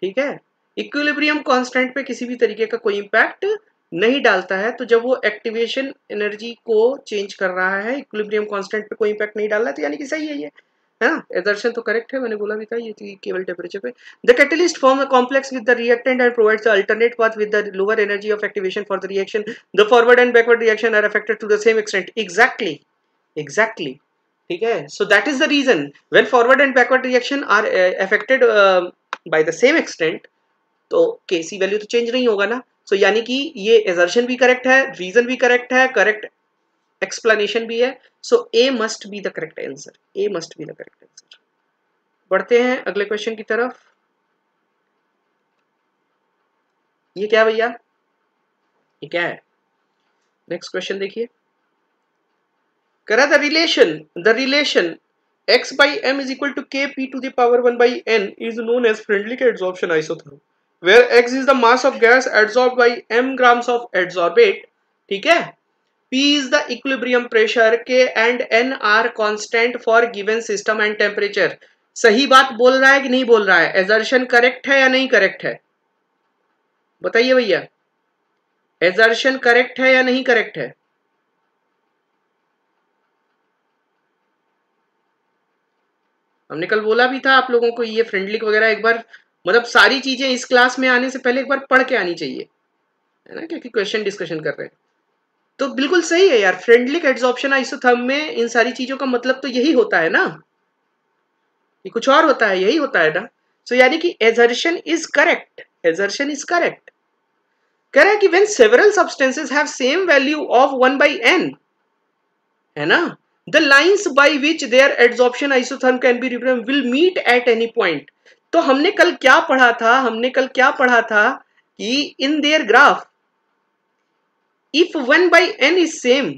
ठीक है? इक्विलिब्रियम कांस्टेंट पे किसी भी तरीके का कोई इम्पैक्ट नहीं डालता है तो जब वो एक्टिवेशन एनर्जी को चेंज कर रहा है इक्विलिब्रियम कांस्टेंट पे कोई इम्पैक्ट नहीं डाल रहा है तो यानी कि सही है ये, है ना? एदर्शन तो करेक्ट है, मैंने बोला भी था ये केवल टेम्परेचर पे। The catalyst form a complex with the reactant and provides the alternate path with the lower energy of activation for the reaction the forward and backward reaction are affected to the same extent exactly exactly ठीक है? So that is the reason when forward and backward reaction are affected by the same extent तो के C value तो change नहीं होगा ना? So so, यानी कि ये एजर्शन भी करेक्ट है रीजन भी करेक्ट है करेक्ट एक्सप्लेनेशन भी है। So A must be the correct answer A must be the correct answer बढ़ते हैं अगले क्वेश्चन की तरफ़। ये क्या भैया? ये क्या है? नेक्स्ट क्वेश्चन देखिए। करा the relation the relation x by m is equal to k p to the power 1 by n is known as Friendly adsorption isotherm where x is the mass of gas adsorbed by m grams of adsorbate ठीक है p is the equilibrium pressure k and n are constant for given system and temperature सही बात बोल रहा है कि नहीं बोल रहा है एजर्शन करेक्ट है या नहीं करेक्ट है बताइए भैया एजर्शन करेक्ट है या नहीं करेक्ट है हमने कल बोला भी था आप लोगों को ये फ्रेंडलिक वगैरह एक बार मतलब सारी चीज़ें इस क्लास में आने से पहले एक बार पढ़ के आनी चाहिए। है ना? क्योंकि क्वेश्चन डिस्कशन कर रहे हैं। तो बिल्कुल सही है यार फ्रेंडली एड्सॉप्शन आइसोथर्म में इन सारी चीज़ों का मतलब तो यही होता है ना? ये कुछ और होता है यही होता है ना? सो so, यानी कि assertion is correct assertion is correct कह रहा है कि when several substances have same value of one by n है ना? the lines by which their adsorption isotherm can be represented will meet at any point. तो हमने कल क्या पढ़ा था? हमने कल क्या पढ़ा था कि in their graph if one by n is same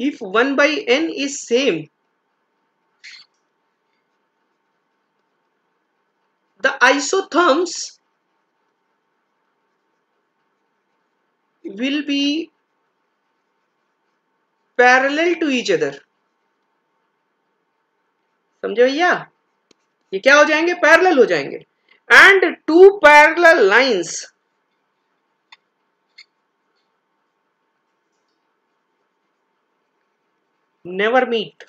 if one by n is same the isotherms will be parallel to each other समझे भैया? ये क्या हो जाएँगे? पैरेलल हो जाएँगे। And two parallel lines never meet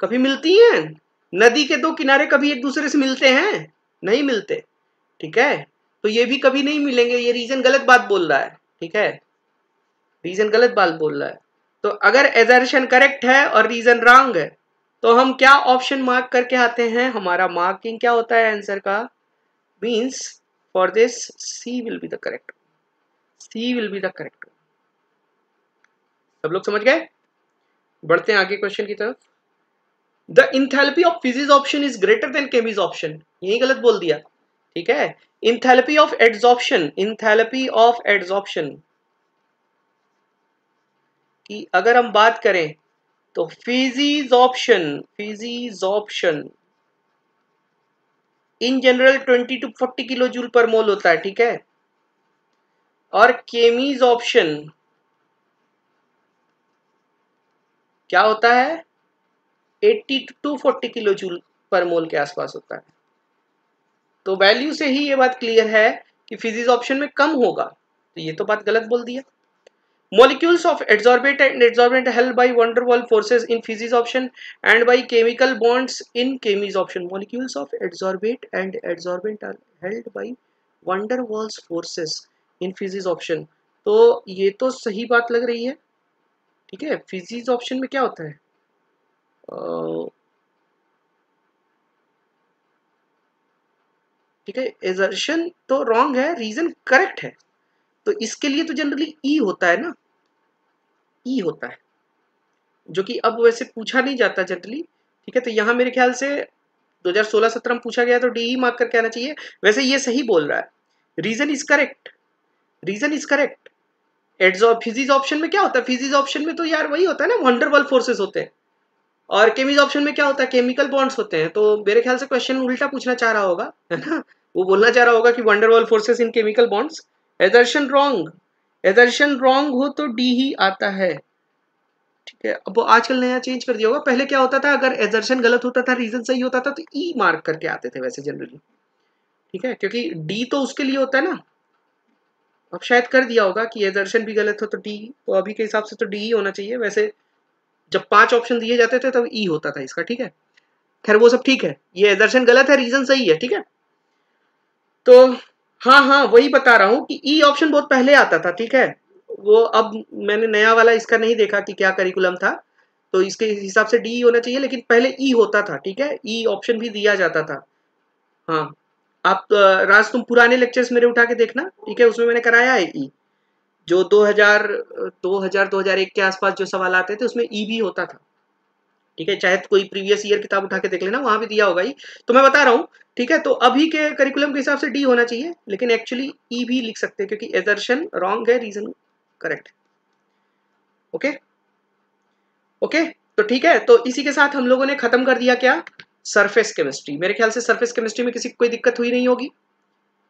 कभी मिलती हैं? नदी के दो किनारे कभी एक दूसरे से मिलते हैं? नहीं मिलते। ठीक है? तो ये भी कभी नहीं मिलेंगे। ये रीजन गलत बात बोल रहा है। ठीक है? रीजन गलत बात बोल रहा है। तो अगर एजर्शन करेक्ट है और रीजन रॉन्ग है तो हम क्या ऑप्शन मार्क करके आते हैं? हमारा मार्किंग क्या होता है आंसर का? Means for this C will be the correct C will be the correct सब लोग समझ गए? बढ़ते हैं आगे क्वेश्चन की तरफ़. The enthalpy of physisorption is greater than chemisorption यही गलत बोल दिया। ठीक है? Enthalpy of adsorption enthalpy of adsorption की अगर हम बात करें तो physisorption physisorption in general 20 to 40 kilo joule per mole होता है, ठीक है? और केमीज ऑप्शन क्या होता है? 80 टू 40 किलो जूल पर मोल के आसपास होता है। तो वैल्यू से ही ये बात क्लियर है कि फिजिक्स ऑप्शन में कम होगा। तो ये तो बात गलत बोल दिया। Molecules of adsorbate and adsorbent held by van der Waals forces in physics option and by chemical bonds in chemies option molecules of adsorbate and adsorbent are held by van der Waals forces in physics option तो ये तो सही बात लग रही है ठीक है फिजिक्स ऑप्शन में क्या होता है ठीक है एजर्शन तो रॉन्ग है रीजन करेक्ट है तो इसके लिए तो जनरली ई e होता है ना? ई e होता है। जो कि अब वैसे पूछा नहीं जाता जनरली ठीक है? तो यहाँ मेरे ख्याल से 2016-17 में पूछा गया तो डी मार्क करके आना चाहिए। वैसे ये सही बोल रहा है। Reason is correct reason is correct physisorption में क्या होता है? फिजिक्स ऑप्शन में तो यार वही होता है ना वंडरबल फोर्सेस होते हैं। और केमिज ऑप्शन में क्या होता है? केमिकल बॉन्ड्स होते हैं। तो मेरे ख्याल से क्वेश्चन उल्टा पूछना चाह रहा होगा, है ना? वो बोलना चाह रहा होगा कि van der Waals forces in chemical bonds assertion wrong assertion wrong हो तो डी ही आता है। ठीक है, अब आजकल नया चेंज कर दिया होगा। पहले क्या होता था, अगर एजर्शन गलत होता था, रीजन सही होता था तो ई e मार्क करके आते थे वैसे जनरली। ठीक है, क्योंकि डी तो उसके लिए होता है ना। अब शायद कर दिया होगा कि एजर्शन भी गलत हो तो डी तो अभी के हिसाब से तो डी ही होना चाहिए। वैसे जब पाँच ऑप्शन दिए जाते थे, तब ई e होता था इसका, ठीक है। खैर, वो सब ठीक है। ये एजर्शन गलत है, रीजन सही है, ठीक है। तो हाँ हाँ वही बता रहा हूँ कि ई e ऑप्शन बहुत पहले आता था, ठीक है? वो अब मैंने नया वाला इसका नहीं देखा कि क्या करिकुलम था तो इसके हिसाब से डी होना चाहिए, लेकिन पहले ई e होता था, ठीक है? ई ऑप्शन भी दिया जाता था। हाँ आप राज, तुम पुराने लेक्चर्स मेरे उठा के देखना, ठीक है? उसमें मैंने कराया है ई जो 2000 2000 2001 के आसपास जो सवाल आते थे, उसमें ई भी होता था। ठीक है, चाहे कोई प्रीवियस ईयर किताब उठा के देख लेना, वहाँ भी दिया होगा ही। तो मैं बता रहा हूँ, ठीक है तो अभी के करिकुलम के हिसाब से डी होना चाहिए, लेकिन एक्चुअली ई भी लिख सकते हैं, क्योंकि एजर्शन रॉन्ग है रीजन करेक्ट ओके ओके तो ठीक है तो इसी के साथ हम लोगों ने खत्म कर दिया क्या? सरफेस केमिस्ट्री मेरे ख्याल से सरफेस केमिस्ट्री में किसी कोई दिक्कत हुई नहीं होगी।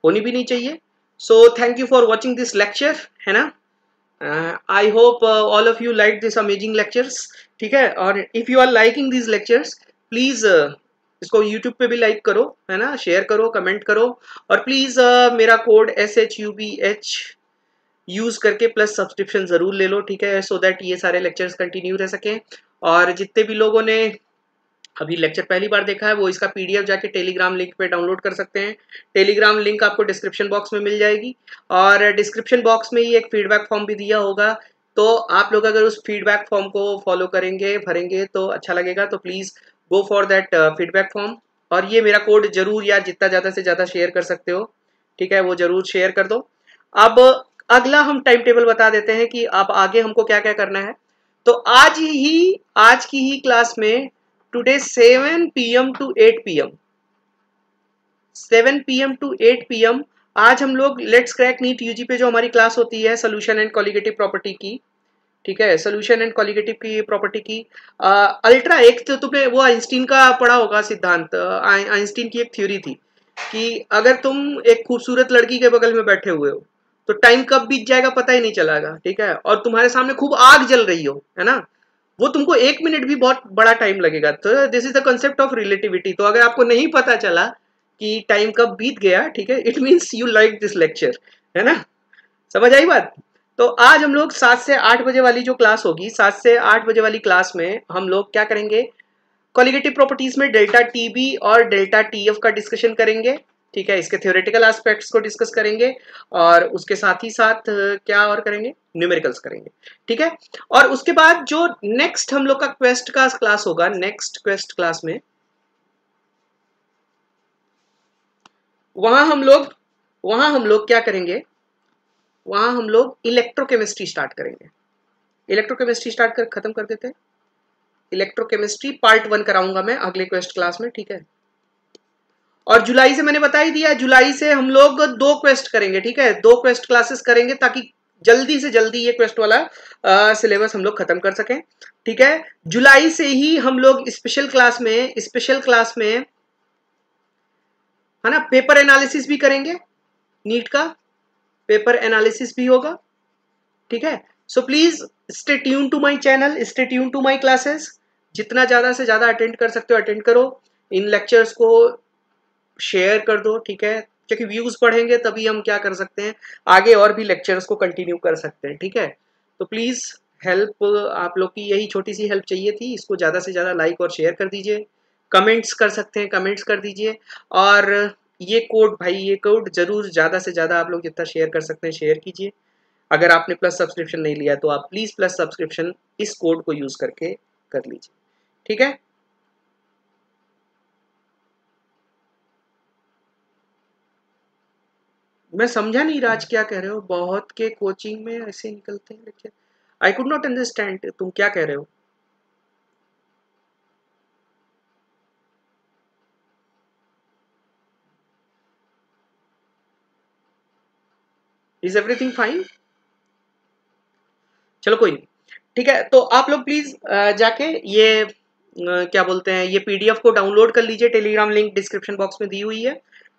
होनी भी नहीं चाहिए। So thank you for watching this lecture है ना? I hope all of you like this amazing lectures ठीक है? और if you are liking these lectures please इसको यूट्यूब पे भी लाइक करो है ना? शेयर करो कमेंट करो और प्लीज़ uh, मेरा code S H U B H use करके प्लस सब्सक्रिप्शन ज़रूर ले लो ठीक है? सो so दैट ये सारे लेक्चर्स कंटिन्यू रह सकें। और जितने भी लोगों ने अभी लेक्चर पहली बार देखा है वो इसका पीडीएफ जाके टेलीग्राम लिंक पे डाउनलोड कर सकते हैं। टेलीग्राम लिंक आपको डिस्क्रिप्शन बॉक्स में मिल जाएगी। और डिस्क्रिप्शन बॉक्स में ही एक फीडबैक फॉर्म भी दिया होगा। तो आप लोग अगर उस फीडबैक फॉर्म को फॉलो करेंगे, भरेंगे तो अच्छा लगेगा। तो please go for that feedback form और ये मेरा कोड ज़रूर यार जितना ज़्यादा से ज़्यादा शेयर कर सकते हो। ठीक है? वो ज़रूर शेयर कर दो। अब अगला हम टाइम टेबल बता देते हैं कि अब आगे हमको क्या क्या करना है। तो आज ही, आज की ही क्लास में today 7 PM to 8 PM seven P to eight P आज हम लोग लेट्स क्रैक नीट यूजी पे जो हमारी क्लास होती है सोल्यूशन एंड कॉलिगेटिव प्रॉपर्टी की, ठीक है? सोल्यूशन एंड कॉलिगेटिव की प्रॉपर्टी की अल्ट्रा एक तो तुम्हें वो आइंस्टीन का पढ़ा होगा सिद्धांत आइंस्टीन की एक थ्योरी थी कि अगर तुम एक खूबसूरत लड़की के बगल में बैठे हुए हो तो टाइम कब बीत जाएगा पता ही नहीं चलेगा ठीक है? और तुम्हारे सामने खूब आग जल रही हो, है ना? वो तुमको एक मिनट भी बहुत बड़ा टाइम लगेगा। तो this is the concept of relativity तो अगर आपको नहीं पता चला कि टाइम कब बीत गया, ठीक है? It means you like this lecture है ना? समझ आई बात? तो आज हम लोग सात से आठ बजे वाली जो क्लास होगी, सात से आठ बजे वाली क्लास में हम लोग क्या करेंगे? कॉलिगेटिव प्रॉपर्टीज़ में डेल्टा टीबी और डेल्टा टीएफ का डिस्कशन करेंगे, ठीक है? इसके थ्योरेटिकल एस्पेक्ट्स को डिस्कस करेंगे और उसके साथ ही साथ क्या और करेंगे? न्यूमेरिकल्स करेंगे, ठीक है? और उसके बाद जो नेक्स्ट हम लोग का क्वेस्ट का क्लास होगा नेक्स्ट क्वेस्ट क्लास में वहाँ हम लोग, वहाँ हम लोग क्या करेंगे? वहाँ हम लोग इलेक्ट्रोकेमिस्ट्री स्टार्ट करेंगे। इलेक्ट्रोकेमिस्ट्री स्टार्ट कर, खत्म कर देते हैं। इलेक्ट्रोकेमिस्ट्री पार्ट वन कराऊँगा मैं अगले क्वेस्ट क्लास में, ठीक है? और जुलाई से मैंने बता ही दिया, जुलाई से हम लोग दो क्वेस्ट करेंगे, ठीक है? दो क्वेस्ट क्लासेस करेंगे ताकि जल्दी से जल्दी ये क्वेस्ट वाला सिलेबस हम लोग खत्म कर सकें, ठीक है? जुलाई से ही हम लोग स्पेशल क्लास में स्पेशल क्लास में है ना? पेपर एनालिसिस भी करेंगे नीट का पेपर एनालिसिस भी होगा, ठीक है? So please stay tune to my channel stay tune to my classes जितना ज़्यादा से ज़्यादा अटेंड कर सकते हो अटेंड करो। इन लेक्चर्स को शेयर कर दो, ठीक है? क्योंकि व्यूज़ बढ़ेंगे, तभी हम क्या कर सकते हैं? आगे और भी लेक्चर्स को कंटिन्यू कर सकते हैं, ठीक है? तो प्लीज़ हेल्प आप लोग की यही छोटी सी हेल्प चाहिए थी। इसको ज़्यादा से ज़्यादा लाइक और शेयर कर दीजिए। कमेंट्स कर सकते हैं, कमेंट्स कर दीजिए। और ये कोड भाई, ये कोड ज़रूर ज़्यादा से ज़्यादा आप लोग जितना शेयर कर सकते हैं, शेयर कीजिए। अगर आपने प्लस सब्सक्रिप्शन नहीं लिया तो आप प्लीज़ प्लस सब्सक्रिप्शन इस कोड को यूज़ करके कर लीजिए। ठीक है? मैं समझा नहीं राज क्या कह रहे हो, बहुत के कोचिंग में ऐसे निकलते हैं lecture. I could not understand तुम क्या कह रहे हो? इज़ एवरीथिंग फाइन चलो कोई नहीं। ठीक है तो आप लोग प्लीज़ जाके ये क्या बोलते हैं, ये पीडीएफ को डाउनलोड कर लीजिए। टेलीग्राम लिंक डिस्क्रिप्शन बॉक्स में दी हुई है।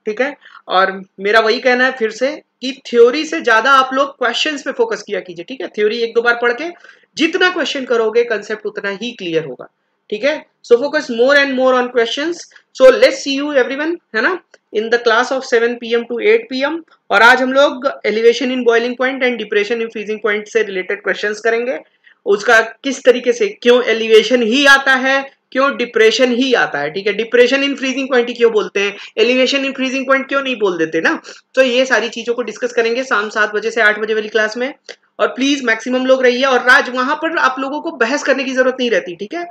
ठीक है? और मेरा वही कहना है फिर से कि थ्योरी से ज़्यादा आप लोग क्वेश्चंस पे फोकस किया कीजिए। ठीक है? थ्योरी एक दो बार पढ़ के जितना क्वेश्चन करोगे कंसेप्ट उतना ही क्लियर होगा। ठीक है? So focus more and more on question so let's see you everyone है ना? In the class of 7 PM to 8 PM और आज हम लोग elevation in boiling point and depression in freezing point से रिलेटेड क्वेश्चंस करेंगे। उसका किस तरीके से, क्यों एलिवेशन ही आता है, क्यों डिप्रेशन ही आता है, ठीक है? डिप्रेशन इन फ्रीजिंग पॉइंट ही क्यों बोलते हैं? एलिवेशन इन फ्रीजिंग पॉइंट क्यों नहीं बोल देते, ना? तो ये सारी चीज़ों को डिस्कस करेंगे शाम सात बजे से आठ बजे वाली क्लास में। और प्लीज़ मैक्सिमम लोग रहिए और राज वहाँ पर आप लोगों को बहस करने की ज़रूरत नहीं रहती, ठीक है?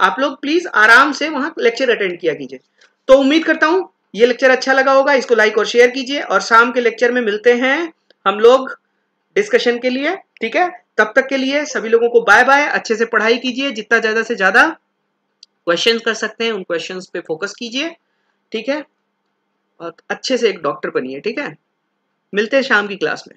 आप लोग प्लीज़ आराम से वहाँ लेक्चर अटेंड किया कीजिए। तो उम्मीद करता हूँ, ये लेक्चर अच्छा लगा होगा, इसको लाइक और शेयर कीजिए, और शाम के लेक्चर में मिलते हैं हम लोग डिस्कशन के लिए, ठीक है? तब तक के लिए सभी लोगों को बाय बाय अच्छे से पढ़ाई कीजिए, जितना ज़्यादा से ज़्यादा क्वेश्चन कर सकते हैं, उन क्वेश्चन पे फोकस कीजिए, ठीक है? और अच्छे से एक डॉक्टर बनिए, ठीक है? मिलते हैं शाम की क्लास में।